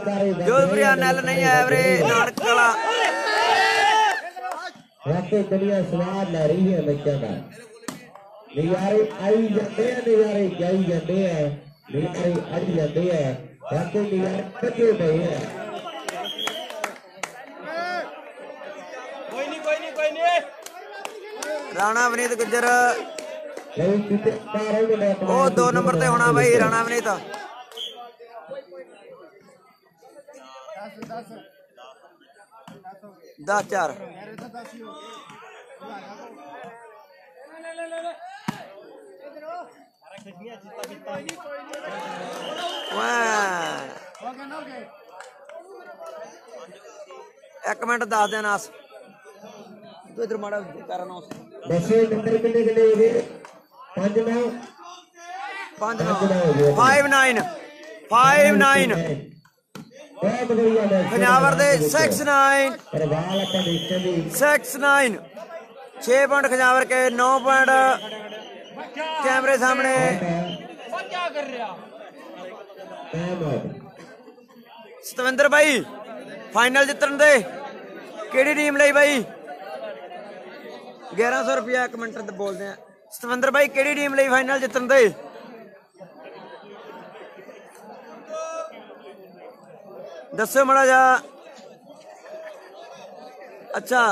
ਜੋਧਪੁਰੀਆ ਨੈਲ ਨਹੀਂ ਆਇਆ ਵੀਰੇ ਨਾਨਕ ਵਾਲਾ ਵਾਕੇ ਦੁਨੀਆ ਸਵਾਦ ਲੈ ਰਹੀ ਹੈ ਬੱਚਿਆਂ ਦਾ। ਨਿਆਰੇ ਆਈ ਜਾਂਦੇ ਆ ਨਿਆਰੇ ਜਾਈ ਜਾਂਦੇ ਆ ਨਿਆਰੇ ਅੜ ਜਾਂਦੇ ਆ। ਵਾਕੇ ਨਿਆਰੇ ਕੱਢੇ ਪਏ ਆ। ਰਾਣਾ ਅਵਨੀਤ ਗੁੱਜਰ। ਉਹ 2 ਨੰਬਰ ਤੇ ਹੋਣਾ ਬਾਈ ਰਾਣਾ ਅਵਨੀਤ दस चार। एक मिनट दस देना अस। तू इधर माड़ा करना फाइव नाइन फाइव नाइन ਬਹੁਤ ਵਧੀਆ ਮੈਚ ਖਜਾਵਰ ਦੇ 6 9 ਪਰ ਵਾਲ ਆਪਾਂ ਦੇਖਦੇ ਵੀ 6 9 6 ਪੁਆਇੰਟ ਖਜਾਵਰ ਕੇ 9 ਪੁਆਇੰਟ ਕੈਮਰੇ ਸਾਹਮਣੇ। Time out. ਸਤਵਿੰਦਰ ਬਾਈ ਫਾਈਨਲ ਜਿੱਤਣ ਦੇ ਕਿਹੜੀ ਟੀਮ ਲਈ ਬਾਈ? 1100 ਰੁਪਿਆ ਇੱਕ ਮਿੰਟ ਤੇ ਬੋਲਦੇ ਆ। ਸਤਵਿੰਦਰ ਬਾਈ ਕਿਹੜੀ ਟੀਮ ਲਈ ਫਾਈਨਲ ਜਿੱਤਣ ਦੇ? ਦੱਸੋ ਮੜਾ ਜਾ ਅੱਛਾ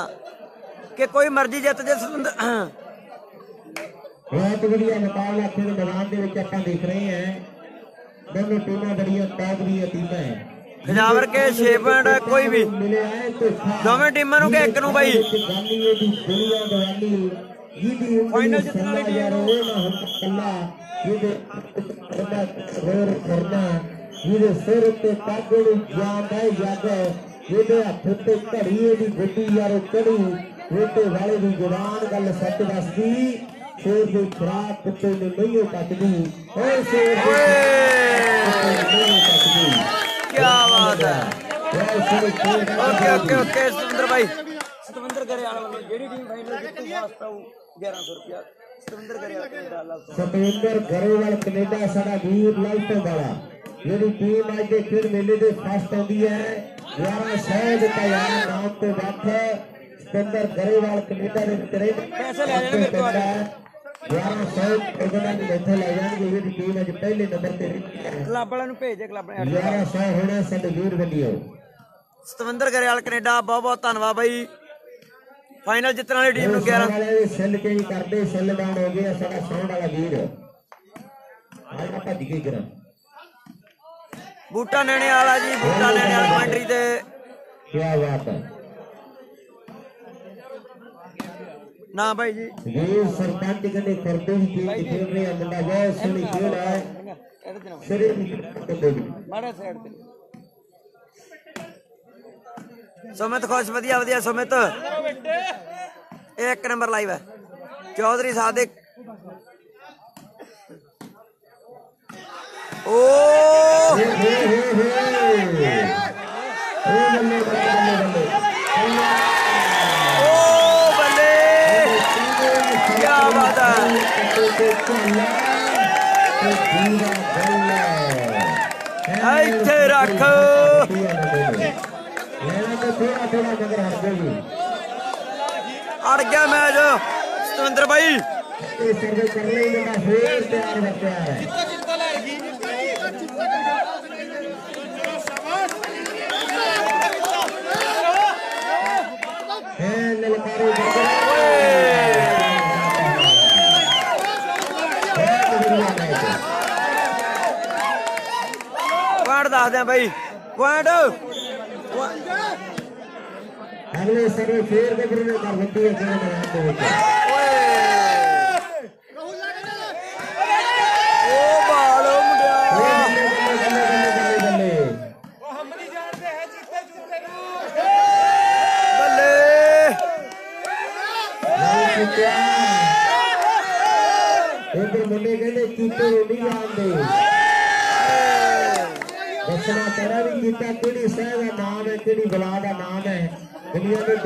ਕਿ ਕੋਈ ਮਰਜ਼ੀ ਜਿੱਤ ਜੇ ਸਤਵਿੰਦਰ ਬਹੁਤ ਵਧੀਆ ਮੁਕਾਬਲਾ ਖੇਡ ਮੈਦਾਨ ਦੇ ਵਿੱਚ ਆਪਾਂ ਦੇਖ ਰਹੇ ਹਾਂ। ਦੋਨੋਂ ਟੀਮਾਂ ਬੜੀਆਂ ਦੀਆਂ ਟੀਮਾਂ ਹੈ। ਖਜਾਵਰ ਕੇ 6 ਪੁਆਇੰਟ ਕੋਈ ਵੀ। ਦੋਵੇਂ ਟੀਮਾਂ ਨੂੰ ਕਿ ਇੱਕ ਨੂੰ ਬਾਈ? ਇਹਦੀ Final ਜਿੱਤਣ ਵਾਲੀ ਉਹ ਨਾ ਹੁਣ ਕੱਲਾ ਜਿਹਦੇ ਉਹਦਾ ਰੋਰ ਕਰਨਾ। ਜਿਹਦੇ ਸਿਰ ਉੱਤੇ ਪੱਗ ਨੂੰ ਜਾਂਦਾ ਜੱਗ ਜਿਹਦੇ ਹੱਥ ਉੱਤੇ ਘੜੀ ਇਹਦੀ ਗੁੱਡੀ ਯਾਰ ਉਹ ਕੜੀ ਉਹਦੇ ਵਾਲੇ ਦੀ ਜਵਾਨ ਗੱਲ ਸੱਚ ਦੱਸਦੀ ਸ਼ੇਰ ਦੀ ਖਰਾਕ ਕੁੱਤੇ ਨੇ ਨਹੀਂ ਕੱਟਦੀ ਓਏ ਸ਼ੇਰ ਦੀ ਓਏ! ਨਹੀਂ ਕੱਟਦੀ ਕੀ ਬਾਤ ਹੈ। ਦੀ ਓਕੇ ਓਕੇ ਓਕੇ ਸਤਿੰਦਰ ਬਾਈ ਸਤਿੰਦਰ ਗਰੇਵਾਲ ਵੱਲੋਂ ਜਿਹੜੀ ਟੀਮ ਫਾਈਨਲ ਜਿੱਤੂ ਫਾਸਟ ਆਊ 1100 ਰੁਪਿਆ ਸਤਿੰਦਰ ਗਰੇਵਾਲ ਕੈਨੇਡਾ ਲਾ ਸਤਿੰਦਰ ਗਰੇਵਾਲ ਕੈਨੇਡਾ ਸਾਡਾ ਵੀਰ ਲਾਈਟੋ ਵਾਲਾ ਜਿਹੜੀ ਟੀਮ ਅੱਜ ਦੇ ਖੇਡ ਮੇਲੇ ਦੇ ਫਸਟ ਆਉਂਦੀ ਹੈ। 1100 ਦਿੱਤਾ ਜਾਣਾ ਨਾਮ ਤੋਂ ਵੱਖ ਸਤਿੰਦਰ ਗਰੇਵਾਲ ਕੈਨੇਡਾ ਦੇ ਤੇਰੇ ਪੈਸੇ ਲੈ ਜਾਣਗੇ ਮੇਰੇ ਤੋਂ 1100 ਉਹਨਾਂ ਨੂੰ ਇੱਥੇ ਲੈ ਜਾਣਗੇ। ਜਿਹੜੀ ਟੀਮ ਅੱਜ ਪਹਿਲੇ ਨੰਬਰ ਤੇ ਰਹੀ ਹੈ। ਕਲੱਬ ਵਾਲਿਆਂ ਨੂੰ ਭੇਜ ਦੇ ਕਲੱਬ ਨੇ 1100 ਹੋਣਾ ਸਾਡੇ ਵੀਰ ਵੱਡੀਓ ਸਤਿੰਦਰ ਗਰੇਵਾਲ ਕੈਨੇਡਾ ਬਹੁਤ ਬਹੁਤ ਧੰਨਵਾਦ ਬਾਈ। ਫਾਈਨਲ ਜਿੱਤਣ ਵਾਲੀ ਟੀਮ ਨੂੰ 11 ਵਾਲੇ ਸੈੱਲ ਚੇਂਜ ਕਰਦੇ ਸੈੱਲ ਡਾਊਨ ਹੋ ਗਿਆ ਸਾਡਾ ਸਾਊਂਡ ਵਾਲਾ ਵੀਰ। ਆਪਾਂ ਭੱਜ ਗਏ ਕਰਾਂ ਬੂਟਾ ਨੈਣੇ ਵਾਲਾ ਜੀ ਬੂਟਾ ਨੈਣੇ ਵਾਲਾ ਕਮੈਂਟਰੀ ਤੇ। ਕੀ ਬਾਤ ਹੈ। ਨਾ ਬਾਈ ਜੀ। ਵੀਰ ਸਰਪੰਚ ਕਹਿੰਦੇ ਕਰਦੇ ਹੀ ਕੀ ਖੇਡ ਰਿਹਾ ਮੁੰਡਾ ਬਹੁਤ ਸੋਹਣੀ ਖੇਡ ਹੈ। ਸਿਰੇ ਦੀ ਮਾੜਾ ਸਾਈਡ ਤੇ। ਸੁਮਿਤ ਖੁਸ਼ ਵਧੀਆ ਵਧੀਆ ਸੁਮਿਤ। ਇਹ ਇੱਕ ਨੰਬਰ ਲਾਈਵ ਹੈ। ਚੌਧਰੀ ਸਾਦਿਕ ਓ ओ क्या बात है? इतने अड़ गया मैच सतविंदर भाई पॉइंट दस दें भाई। पॉइंट अगले समय फिर देखने का है।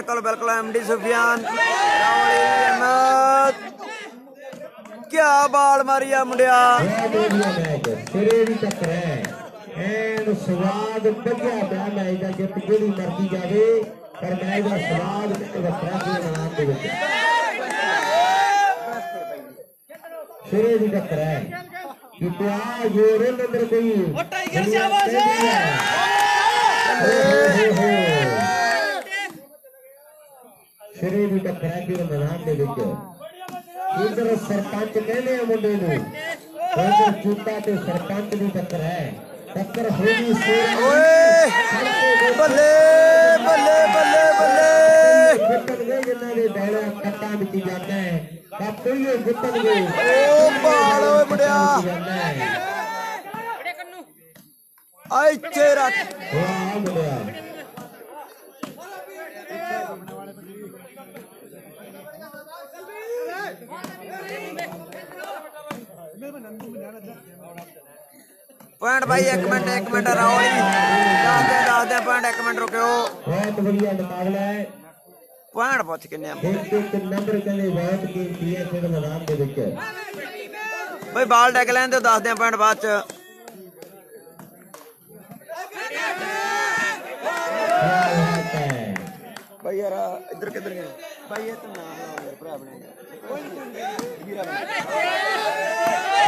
बिल्कुल बिल्कुल एम डी सुफियान क्या बाल मारी है मुंडिया? सिरे की टक्कर है? एन स्वाद बढ़िया पिया मैच का जित ਸਿਰੇ ਦੀ ਟੱਕਰ ਕਿ ਮੈਦਾਨ ਦੇ ਵਿੱਚ ਇਧਰ ਸਰਪੰਚ ਕਹਿੰਦੇ ਆ ਮੁੰਡੇ ਨੂੰ ਉਧਰ ਚੂਤਾ ਤੇ ਸਰਪੰਚ ਦੀ ਟੱਕਰ ਹੈ। ਟੱਕਰ ਹੋ ਗਈ ਸੇਰ ਓਏ ਬੱਲੇ ਬੱਲੇ ਬੱਲੇ ਬੱਲੇ। ਜਿੱਤਣਗੇ ਜਿਨ੍ਹਾਂ ਦੇ ਬੈਲਾ ਕੱਟਾਂ ਵਿੱਚ ਜਾਂਦਾ ਹੈ। ਕਾਪੇ ਹੀ ਜਿੱਤਣਗੇ ਓ ਬਾਲ ਓਏ ਮੁੰਡਿਆ। ਜਾਂਦਾ ਹੈ। ਆ ਇੱਥੇ ਰੱਖ। ਵਾਹ ਮੁੰਡਿਆ। ਪੁਆਇੰਟ ਬਾਈ ਇੱਕ ਮਿੰਟ ਇੱਕ ਮਿੰਟ ਰਾਵਲੀ ਦੱਸਦੇ ਦੱਸਦੇ ਪੁਆਇੰਟ ਇੱਕ ਮਿੰਟ ਰੁਕਿਓ ਬਹੁਤ ਵਧੀਆ ਮੁਕਾਬਲਾ ਹੈ ਪੁਆਇੰਟ ਪੁੱਛ ਕਿੰਨੇ ਆ ਇੱਕ ਇੱਕ ਨੰਬਰ ਕਹਿੰਦੇ ਬਹੁਤ ਕੀਮਤੀ ਹੈ ਖੇਡ ਮੈਦਾਨ ਦੇ ਵਿੱਚ ਬਈ ਬਾਲ ਡੈਕ ਲੈਣ ਦਿਓ ਦੱਸਦੇ ਆ ਪੁਆਇੰਟ ਬਾਅਦ ਚ ਕਿਆ ਬਾਤ ਹੈ ਬਈ ਯਾਰ ਇੱਧਰ ਕਿੱਧਰ ਗਏ ਬਈ ਇਹ ਤਾਂ ਨਾਮ ਯਾਰ ਭਰਾ ਆਪਣੇ ਵੀਰਾ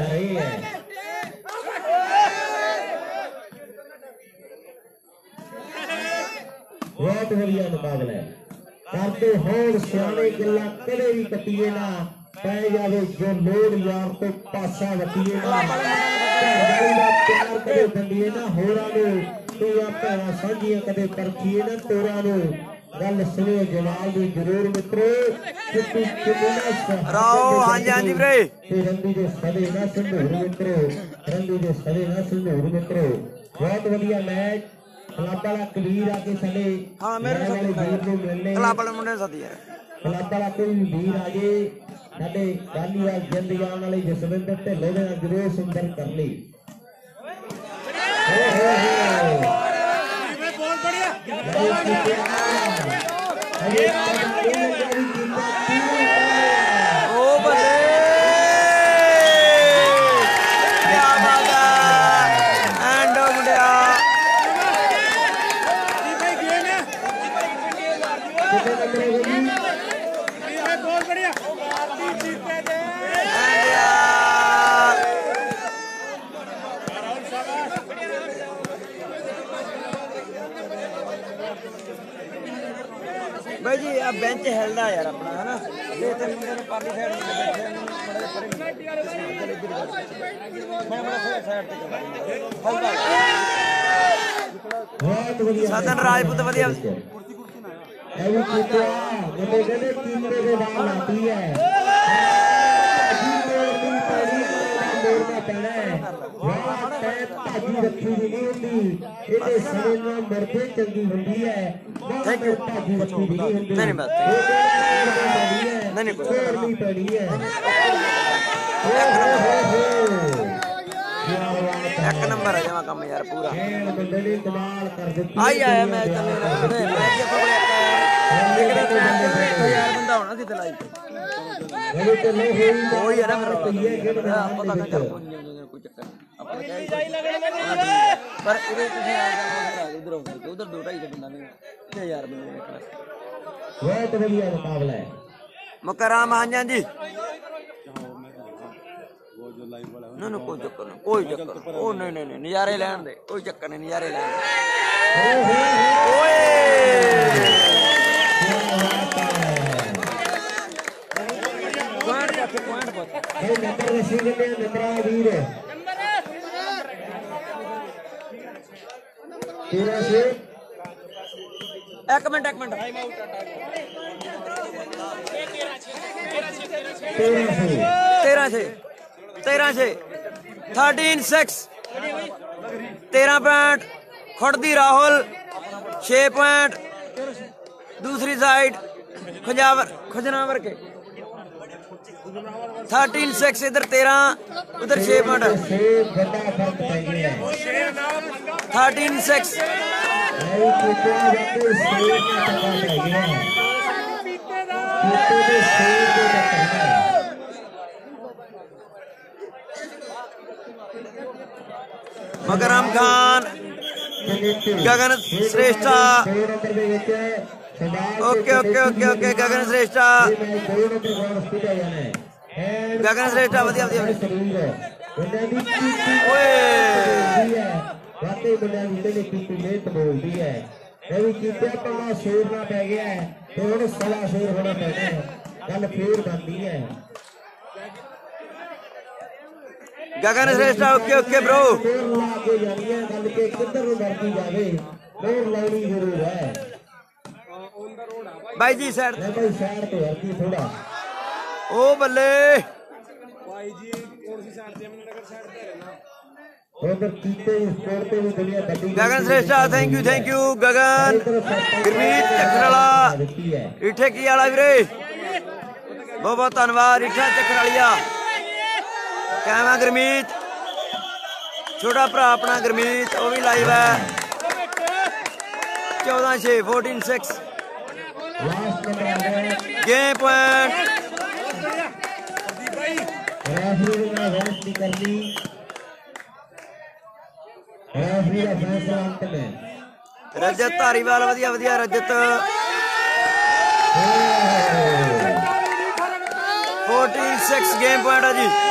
ਹਾਏ ਬਹੁਤ ਵਧੀਆ ਮੁਕਾਬਲਾ ਹੈ ਕਰਦੇ ਹੋਣ ਸਿਆਣੇ ਗੱਲਾਂ ਕਦੇ ਵੀ ਕੱਟੀਏ ਨਾ। ਪੈ ਜਾਵੇ ਜੋ ਲੋੜ ਯਾਰ ਤੋਂ ਪਾਸਾ ਵਟੀਏ ਨਾ। ਘਰਵਾਲੀ ਦਾ ਪਿਆਰ ਕਦੇ ਵੰਡੀਏ ਨਾ। ਹੋਰਾਂ ਨੂੰ ਤੂੰ ਭੈਣਾਂ ਸਾਂਝੀਆਂ ਕਦੇ ਪਰਖੀਏ ਨਾ ਤੋਰਾਂ ਨੂੰ। ਗੱਲ ਸੁਣਿਓ ਜਵਾਲ ਦੀ ਜ਼ਰੂਰ ਮਿੱਤਰੋ ਕਿਤੇ ਸਹਾਰਾ ਰਾਓ ਹਾਂਜੀ ਹਾਂਜੀ ਵੀਰੇ। ਤੇ ਰੰਦੀ ਦੇ ਸਦੇ ਨਾ ਸੰਧੂਰ ਮਿੱਤਰੋ ਰੰਦੀ ਦੇ ਸਦੇ ਨਾ ਸੰਧੂਰ ਮਿੱਤਰੋ। ਬਹੁਤ ਵਧੀਆ ਮੈਚ ਕਲੱਬ ਵਾਲਾ ਕਬੀਰ ਆ ਕੇ ਸਾਡੇ ਹਾਂ, ਮੇਰੇ ਮਿਲਣੇ ਕਲੱਬ ਵਾਲੇ ਮੁੰਡੇ ਸੱਦੀ ਯਾਰ ਕਲੱਬ ਵਾਲਾ ਕੋਈ ਵੀਰ ਆ ਜੇ ਸਾਡੇ ਗਾਲੀਵਾਲ ਜਿੰਦ ਜਾਣ ਵਾਲੇ ਜਸਵਿੰਦਰ ਢਿੱਲੋਂ ਦੇ ਨਾਲ ਜ਼ਰੂਰ ਸੰਪਰਕ ਕਰ ਲਈ। ਓ ਹੋ ਹੋ Yeah. ਬਹੁਤ ਵਧੀਆ ਸਾਧਨ ਰਾਜਪੂਤ ਵਧੀਆ ਇਹ ਵੀ ਕੀਤਿਆ ਮੁੰਡੇ ਕਹਿੰਦੇ ਕੀਤੇ ਦੇ ਨਾਲ ਲਾਤੀ ਹੈ ਮੋੜਨਾ ਪੈਣਾ ਹੈ ਵਾਹ ਤੈ ਭਾਜੀ ਰੱਖੀ ਦੀ ਨਹੀਂ ਹੁੰਦੀ ਇਹਦੇ ਸਮੇਂ ਨਾਲ ਮਰਦੇ ਚੰਗੀ ਹੁੰਦੀ ਹੈ Thank you. ਭਾਜੀ ਰੱਖੀ ਦੀ ਹੈ ਹੋ ਹੋ ਹੋ ਹੈ ਨੰਬਰ ਹੈ ਜਮਾ ਕੰਮ ਯਾਰ ਪੂਰਾ ਨੇ ਆਈ ਆਇਆ ਮੈਂ ਤਾਂ ਮੇਰਾ ਮੈਚ ਜੇ ਕੋਲ ਇੱਕ ਦਿਨ ਯਾਰ ਬੰਦਾ ਹੋਣਾ ਸੀ ਤੇ। ਲਾਈ ਤੇ ਉਹ ਯਾਰ ਤਾਂ ਮੈਦਾਨ ਦੇ ਕਰ ਵਿੱਚ ਕੋਈ ਚੱਕਰ ਆਪਾਂ ਤਾਂ ਕਹਿ ਪਰ ਇਹਦੇ ਤੁਸੀਂ ਆ ਜਾਓ ਉਧਰ ਉਧਰ ਉਧਰ ਦੋ ਢਾਈ ਦੇ ਬੰਦਾ ਨੇ ਤੇ ਯਾਰ ਬੰਦੇ ਨੇ ਬਹੁਤ ਵਧੀਆ ਮੁਕਾਬਲਾ ਹੈ। ਮੁਕਰਾਮ ਹਾਂਜੀ ਜੀ। ਨਾ ਨਾ ਕੋਈ ਚੱਕਰ ਨਹੀਂ ਕੋਈ ਚੱਕਰ ਨੀ। ਉਹ ਨਹੀਂ ਨਹੀਂ ਨਹੀਂ ਨਜ਼ਾਰੇ ਲੈਣ ਦੇ ਕੋਈ ਚੱਕਰ ਨਹੀਂ ਨਜ਼ਾਰੇ ਲੈਣ ਦੇ ਓ ਹੋ ਹੋ ਓਏ ਕਿਆ ਬਾਤ ਹੈ ਪੁਆਇੰਟ ਪੁੱਛ ਪੁਆਇੰਟ ਪੁੱਛ ਇਹ ਨੰਬਰ ਰਸੀ ਕਿੰਨੇ ਆ ਨੰਬਰਾ ਵੀਰ ਤੇਰਾ ਸੇ ਇੱਕ ਮਿੰਟ ਇੱਕ ਮਿੰਟ ਤੇਰਾ ਸੇ 13 ਛੇ तेरह छे। Thirteen six. तेरह पॉइंट। खुड़ी राहुल। छे पॉइंट। दूसरी साइड। खुजावर खुजनावर के। थर्टीन सिक्स, इधर तेरह, उधर छे point. Thirteen six. ਹੈ ਐਨ ਗਗਨ ਸ਼੍ਰੇਸ਼ਠਾ ਵਧੀਆ ਵਧੀਆ ਵਧੀਆ। ਸਰੀਰ ਮੁੰਡਿਆਂ ਦੀ ਕੀਤੀ ਓਏ ਬੋਲਦੀ ਹੈ ਵਾਕਈ ਮੁੰਡਿਆਂ ਦੀ ਜਿਹੜੀ ਕੀਤੀ ਮਿਹਨਤ ਬੋਲਦੀ ਹੈ ਇਹ ਵੀ ਕੀਤੇ ਆਪਾਂ ਸ਼ੇਰ ਨਾ ਪੈ ਗਿਆ ਹੈ, ਤੇ ਹੁਣ ਸਲਾ ਸ਼ੇਰ ਹੋਣਾ ਪੈਣਾ ਹੈ ਗੱਲ ਫੇਰ ਬਣਦੀ ਹੈ Gagan Shrestha okay okay bro ਫੇਰ ਲਾ ਕੇ ਜਾਣੀ ਹੈ ਗੱਲ ਕਿ ਕਿੱਧਰ ਨੂੰ ਮਰਦੀ ਜਾਵੇ ਫੇਰ ਲਾਉਣੀ ਜ਼ਰੂਰ ਹੈ ਬਾਈ ਜੀ ਸਾਈਡ ਲੈ ਭਾਈ ਸਾਈਡ ਤੇ ਹਰਦੀ ਥੋੜਾ ਉਹ ਬੱਲੇ। ਭਾਈ ਜੀ ਕੌਣ ਸੀ ਸਾਈਡ ਤੇ ਮੈਨੂੰ ਨਗਰ ਸਾਈਡ ਤੇ ਰਹਿਣਾ ਉਧਰ ਕੀਤੇ ਸਕੋਰ ਤੇ ਵੀ ਦੁਨੀਆ ਵੱਡੀ Gagan Shrestha thank you thank you Gagan. Gurmeet ਚੱਕਰ ਵਾਲਾ ਰੀਠੇ ਕੀ ਵਾਲਾ ਵੀਰੇ? ਬਹੁਤ ਬਹੁਤ ਧੰਨਵਾਦ ਰੀਠਾ ਚੱਕਰ ਵਾਲੀਆ ਕਹਿਵਾ ਗੁਰਮੀਤ ਛੋਟਾ ਭਰਾ ਆਪਣਾ ਗੁਰਮੀਤ ਉਹ ਵੀ ਲਾਈਵ ਹੈ 14 6 14 6 ਲਾਸਟ ਨੰਬਰ ਆ ਗਿਆ ਗੇਮ ਪੁਆਇੰਟ ਰੈਫਰੀ ਦੇ ਨਾਲ ਬਹਿਸ ਨਹੀਂ ਕਰਨੀ ਰੈਫਰੀ ਦਾ ਫੈਸਲਾ ਅੰਤ में ਰਜਤ ਧਾਰੀਵਾਲ ਵਧੀਆ ਵਧੀਆ ਰਜਤ 14 6 ਗੇਮ ਪੁਆਇੰਟ ਹੈ ਜੀ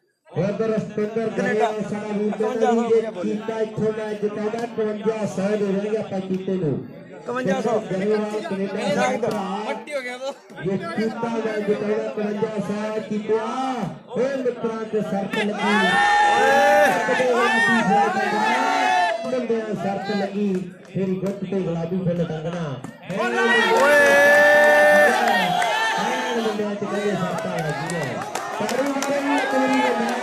ਉਧਰ ਸਤਿੰਦਰ ਗਰੇਵਾਲ ਸਾਡਾ ਵੀਰ ਕਹਿੰਦਾ ਵੀ ਜੇ ਕੀਤਾ ਇੱਥੋਂ ਮੈਂ ਜਿਤਾਉਂਦਾ 5500 ਦੇ ਆਪਾਂ ਕੀਤੇ ਨੂੰ। 5500 ਗਰੇਵਾਲ ਕੈਨੇਡਾ ਦਾ। ਮੱਟੀ ਹੋ ਗਿਆ ਤੋ। ਜੇ ਕੀਤਾ ਮੈਂ ਜਿਤਾਉਂਦਾ 5500 ਕੀਤਾ। ਓਏ ਮਿੱਤਰਾਂ ਤੇ ਸ਼ਰਤ ਲੱਗੀ। ਮੁੰਡੇ ਨੂੰ ਸ਼ਰਤ ਲੱਗੀ। ਤੇਰੀ ਗੁੱਤ ਤੇ ਗੁਲਾਬੀ ਫੁੱਲ ਟੰਗਣਾ ਓਏ। ਮੁੰਡਿਆਂ ਤੇ ਕਹਿੰਦੇ ਸ਼ਰਤਾਂ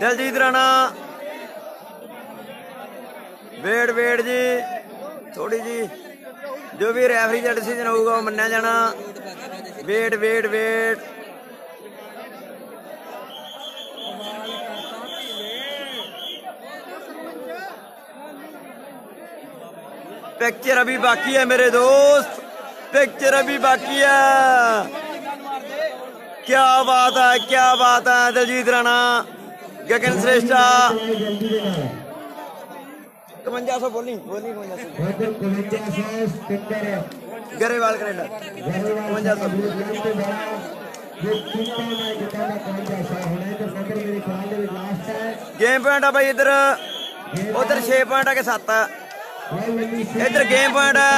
दिलजीत राणा वेट वेट जी थोड़ी जी जो भी रेफरी का डिसीज़न होगा वो मनिया जाना वेट वेट वेट पिक्चर अभी बाकी है मेरे दोस्त पिक्चर अभी बाकी है क्या बात है क्या बात है दिलजीत राणा गगन श्रेष्ठा? कमंजा सौ बोलिंग गरेवाल करेंडर कमंजा गेम पॉइंट है भाई इधर। उधर छे पॉइंट है सत्त सात इधर गेम पॉइंट है।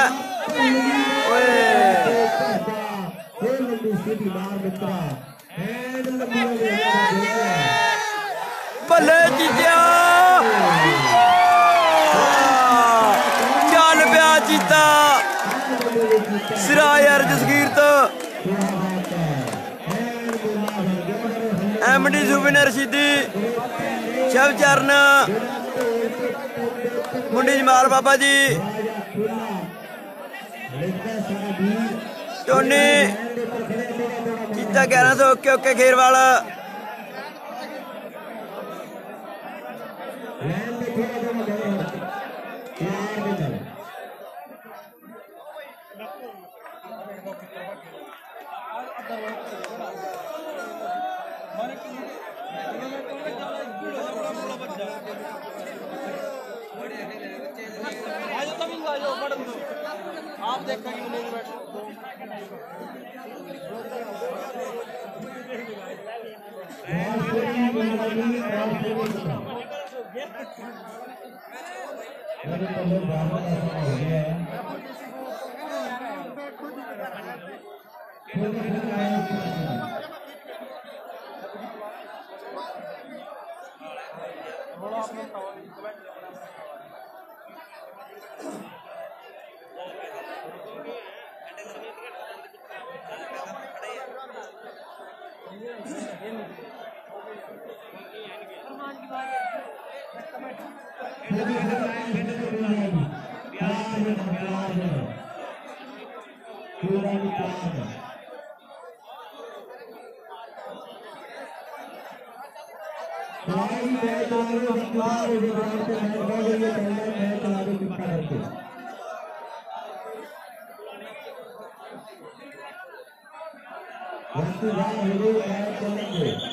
ਬੱਲੇ ਜੀਤਿਆ। ਚੱਲ ਪਿਆ ਜੀਤਾ। ਸਿਰਾ ਯਾਰ ਜਸਗੀਰਤ ਐਮਡੀ ਸੁਬਿਨਰ ਸਿੱਧੀ ਸ਼ਿਵ ਚਰਨ ਮੁੰਡੀ ਜਮਾਲ ਬਾਬਾ ਜੀ, Tony Jeeta 1100 okay okay, Kherwal. Line में थोड़ा जरा खड़े हो चार में जाओ आप देखा क्यों नहीं बैठो Jadi perlu banget Kalau वस्तु भाव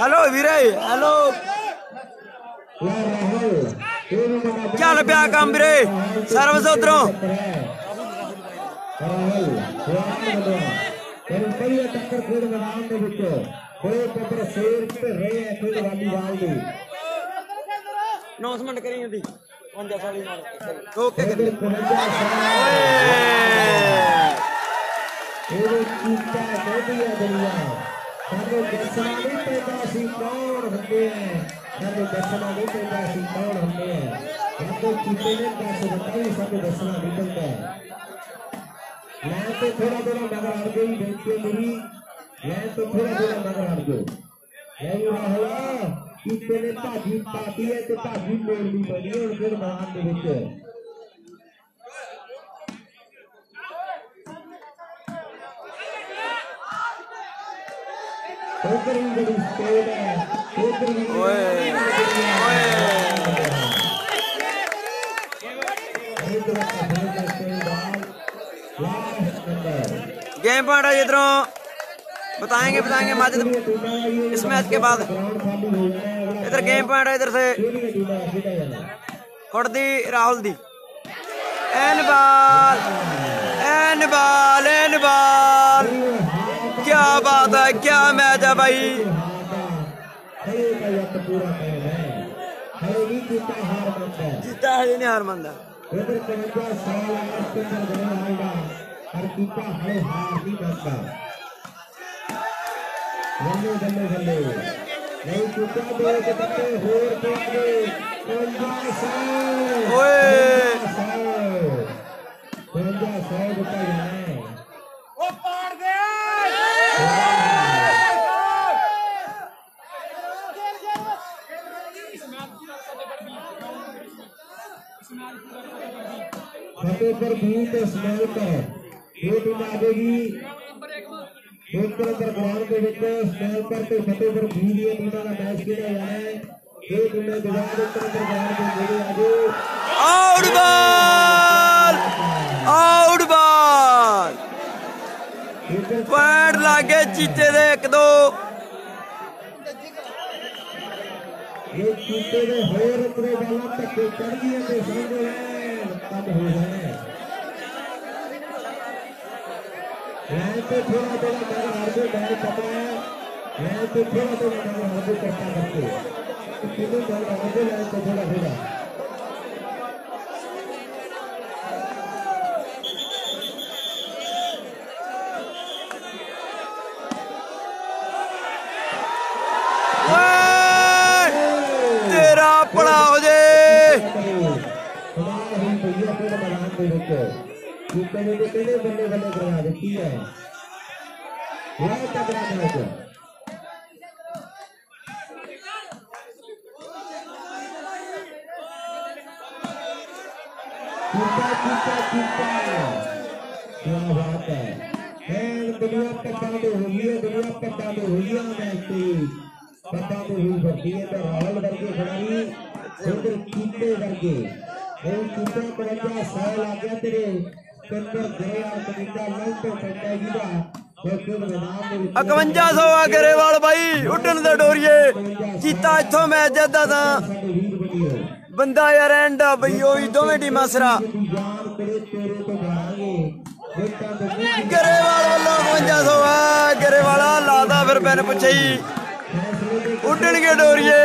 ਹੈਲੋ ਵੀਰੇ ਹੈਲੋ ਚੱਲ ਪਿਆ ਕੰਮ ਵੀਰੇ? ਸਰਵਿਸ ਉਧਰੋਂ ਬੜੀ ਟੱਕਰ ਖੇਡ ਮੈਦਾਨ ਦੇ ਵਿੱਚ ਹੋਏ ਪੱਤਰ ਸ਼ੇਰ ਤੇ ਰਹੇ ਹੈ ਖੇਡ ਵਾਲੀਬਾਲ ਦੇ ਅਨਾਉਂਸਮੈਂਟ ਕਰੀ ਹੁੰਦੀ ਪੰਜਾ ਸਾਲੀ ਨਾਲ। ਓਕੇ ਕਰੀ। ਇਧਰ 55 ਸਾਲ ਇਹਦੇ ਕੀਤਾ ਮੋਦੀਆ ਦੁਨੀਆ। धनु दर्शनाली पैदासी कौन होंगे। धनु दर्शनाली पैदासी कौन होंगे। धनु कीते ने पैसे बताइए सब दर्शनाली पैदा लाइन तो थोड़ा थोड़ा मगर हट गई देखते नहीं लाइन तो थोड़ा थोड़ा मगर हट गई। यही रहा कीते ने पाजी पाती है तो पाजी मोड़ भी बनी और फिर महान देखे गेम पॉइंट है इधरों बताएँगे बताएँगे माजिद इस मैच के बाद। इधर गेम पॉइंट है इधर से। खुड़दी राहुल दी। End ball end ball end ball. ਬਾਤ ਹੈ ਕੀ ਮੈਚ ਹੈ ਭਾਈ ਜਿੱਤਾ ਹਜੇ ਨਹੀਂ ਹਾਰ ਮੰਨਦਾ। ਉਧਰ 55 ਸਾਲ ਆਸ ਤੇ ਚੱਲ ਰਿਹਾ ਹਰ ਕੀਤਾ ਹੈ ਹਾਰ ਦੀ ਦੱਸਦਾ ਵੱਲੇ ਵੱਲੇ ਵੱਲੇ ਨਹੀਂ ਕੀਤਾ ਦੇ ਕੇ ਬੱਤੇ ਹੋਰ ਪਾਉਂਦੇ 55 ਸਾਲ ਓਏ। 55 ਸਾਲ ਬਤਾ ਜਾਣਾ मौके भूत स्मैल इस्तेमाल कर बूथ विभागेगी बूथ के अंदर ग्राउंड के विच इस्तेमाल कर तो फतेह पर भी लिए टीमों का मैच खेला जाना है। ये टीमें दीवार के अंदर ग्राउंड के घेरे आगे। Out ball! Out ball! पैर लागे चीते दे एक दो। ये चीते दे होर पूरे बालों तक चढ़ गए सामने कम हुए हैं यहाँ पे थोड़ा थोड़ा डर हार्दिक डर पता है यहाँ पे थोड़ा थोड़ा डर हार्दिक करता करते डर हार्दिक है। तो थोड़ा थोड़ा रुको रुको रुको रुको करे बल्ले बल्ले करवा दे ठीक है। वह तगड़ा मैच है चिंता चिंता चिंता क्या बात है। दुनिया पता तो हुई है, दुनिया पता तो हुई है मैच की पता तो हुई सकती है तो राहुल वर्गे खिलाड़ी, सुंदर कीते वर्गे ਵਰਗੇ ਉਹ ਕੀਪੇ 52 ਸਾਲ ਤੇਰੇ? ਕੰਦਰ ਗਰੇਵਾਲ ਕਨਿੰਦਾ ਲੰਟੋ ਪੈਂਦਾ ਜਿਹਦਾ। ਕਿਉਂਕਿ ਮੈਦਾਨ ਦੇ 5100 ਆ ਗਰੇਵਾਲ ਬਾਈ, ਉੱਡਣ ਦੇ ਡੋਰੀਏ। ਚੀਤਾ ਇੱਥੋਂ ਮੈਚ ਜਿੱਤਦਾ ਤਾਂ। ਬੰਦਾ ਯਾਰ ਐਂਡ ਆ ਬਈ, ਉਹੀ ਦੋਵੇਂ ਟੀਮਾਂ ਸਿਰਾ। ਗਰੇਵਾਲ ਵੱਲੋਂ 5100 ਆ। ਗਰੇਵਾਲਾ ਲਾਦਾ ਫਿਰ ਬੈਨ ਪੁੱਛੇ ਉੱਡਣਗੇ ਡੋਰੀਏ।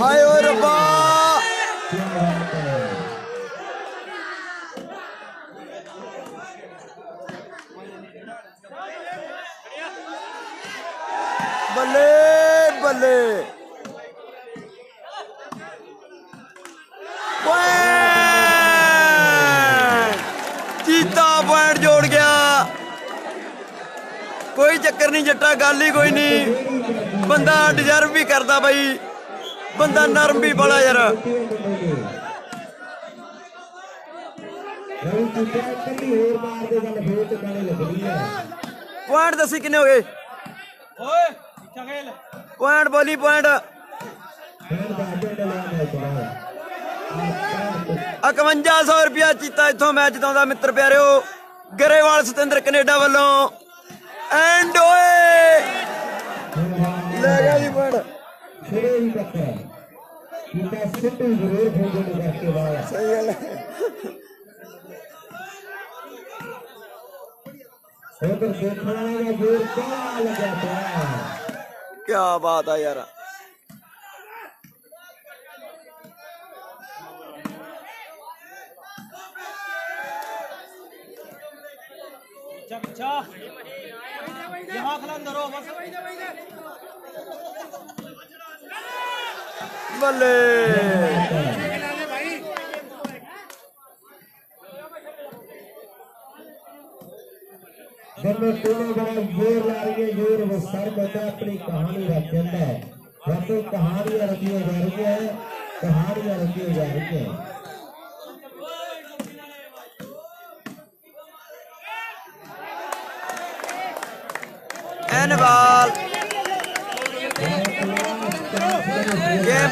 ਹਾਏ ਓਏ ਰੱਬਾ ਕੀ ਬਾਤ ਹੈ ਬੱਲੇ ਬੱਲੇ ਪੁਆਇੰਟ ਜੋੜ ਗਿਆ। ਕੋਈ ਚੱਕਰ ਨਹੀਂ, ਜੱਟਾ, ਗੱਲ ਹੀ ਕੋਈ ਨਹੀਂ। ਬੰਦਾ ਡਿਜ਼ਰਵ ਵੀ ਕਰਦਾ ਬਾਈ। ਬੰਦਾ ਨਰਮ ਵੀ ਬੜਾ ਯਾਰ। ਪੁਆਇੰਟ ਦੱਸੀ ਕਿੰਨੇ ਹੋ ਗਏ? ਓਏ ਖੇਲ। ਪੁਆਇੰਟ, ਬੋਲੀ ਪੁਆਇੰਟ। ਫੇਰ ਬਾਜੇ ਦਾ 5100 ਰੁਪਿਆ ਚੀਤਾ ਇੱਥੋਂ ਮੈਚ ਜਿਤਾਉਂਦਾ, ਮਿੱਤਰ ਪਿਆਰਿਓ। ਗਰੇਵਾਲ ਸਤਿੰਦਰ ਕੈਨੇਡਾ ਵੱਲੋਂ। ਐਂਡ ਓਏ! ਲੈ ਗਿਆ ਜੀ ਪੁਆਇੰਟ। ਸਿਰੇ ਹੀ ਟੱਕਰ ਕੀਤਾ ਸਿੱਟੂ ਜ਼ਰੂਰ ਫੋਜਣ ਕਰਕੇ ਬਾਹਰ ਸਹੀ ਗੱਲ ਹੈ। ਉਧਰ ਦੇਖਣ ਦਾ ਜ਼ੋਰ ਕਾ ਲੱਗਿਆ ਪਿਆ। क्या बात है यार। बल्ले। में टीमें बड़ा ज़ोर ला रही है ज़ोर वो सर बता अपनी कहानी का केंद्र है। वैसे कहानियाँ रखी जा रही है कहानियाँ रखी जा रही है। एंड बॉल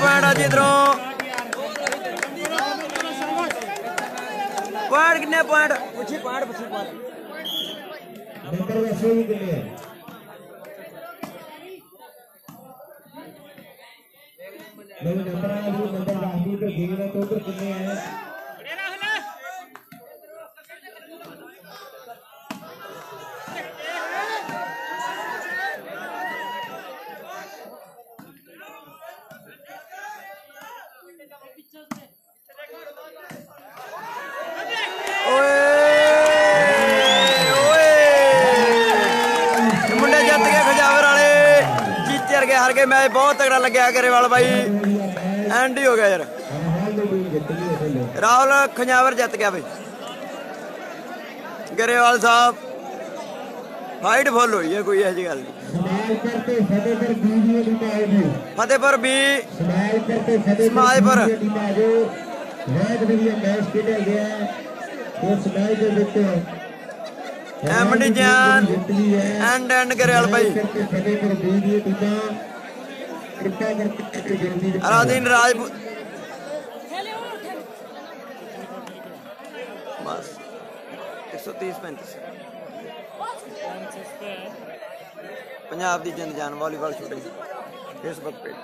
पॉइंट अजीत रो पॉइंट कितने पॉइंट पूछिए पॉइंट पूछिए पॉइंट नंबर वसूल के लिए। नंबर आया नंबर राहुल के धीरे तो, तो कितने हैं। ਮੈਚ ਬਹੁਤ ਤਗੜਾ ਲੱਗਿਆ ਗਰੇਵਾਲ ਬਾਈ। ਐਂਡ ਹੀ ਹੋ ਗਿਆ ਯਾਰ। ਰਾਹੁਲ ਖੰਜਾਵਰ ਜਿੱਤ ਗਿਆ ਬਈ। ਗਰੇਵਾਲ ਸਾਹਿਬ ਫਾਈਟ ਫੁੱਲ ਹੋਈ ਹੈ ਕੋਈ ਇਹੋ ਜਿਹੀ ਗੱਲ ਨਹੀਂ। ਫਤਿਹਪੁਰ ਵੀਡੀਓ ਵੀ ਸਮਾਲ ਬਹੁਤ ਵਧੀਆ ਮੈਚ ਖੇਡਿਆ ਗਿਆ ਉਸ ਮੈਚ ਦੇ ਵਿੱਚ ਐਮਡੀ ਜਾਨ, ਐਂਡ ਐਂਡ ਗਰੇਵਾਲ ਬਾਈ। ਕਰਕੇ ਫਤਿਹਪੁਰ ਵੀਡੀਓ ਟੀਮਾਂ अलाउद्दीन राजपूत बस, एक सौ तीस पैंतीस। पंजाब की जिंद जान, वॉलीबॉल शूटिंग, फेसबुक पेज।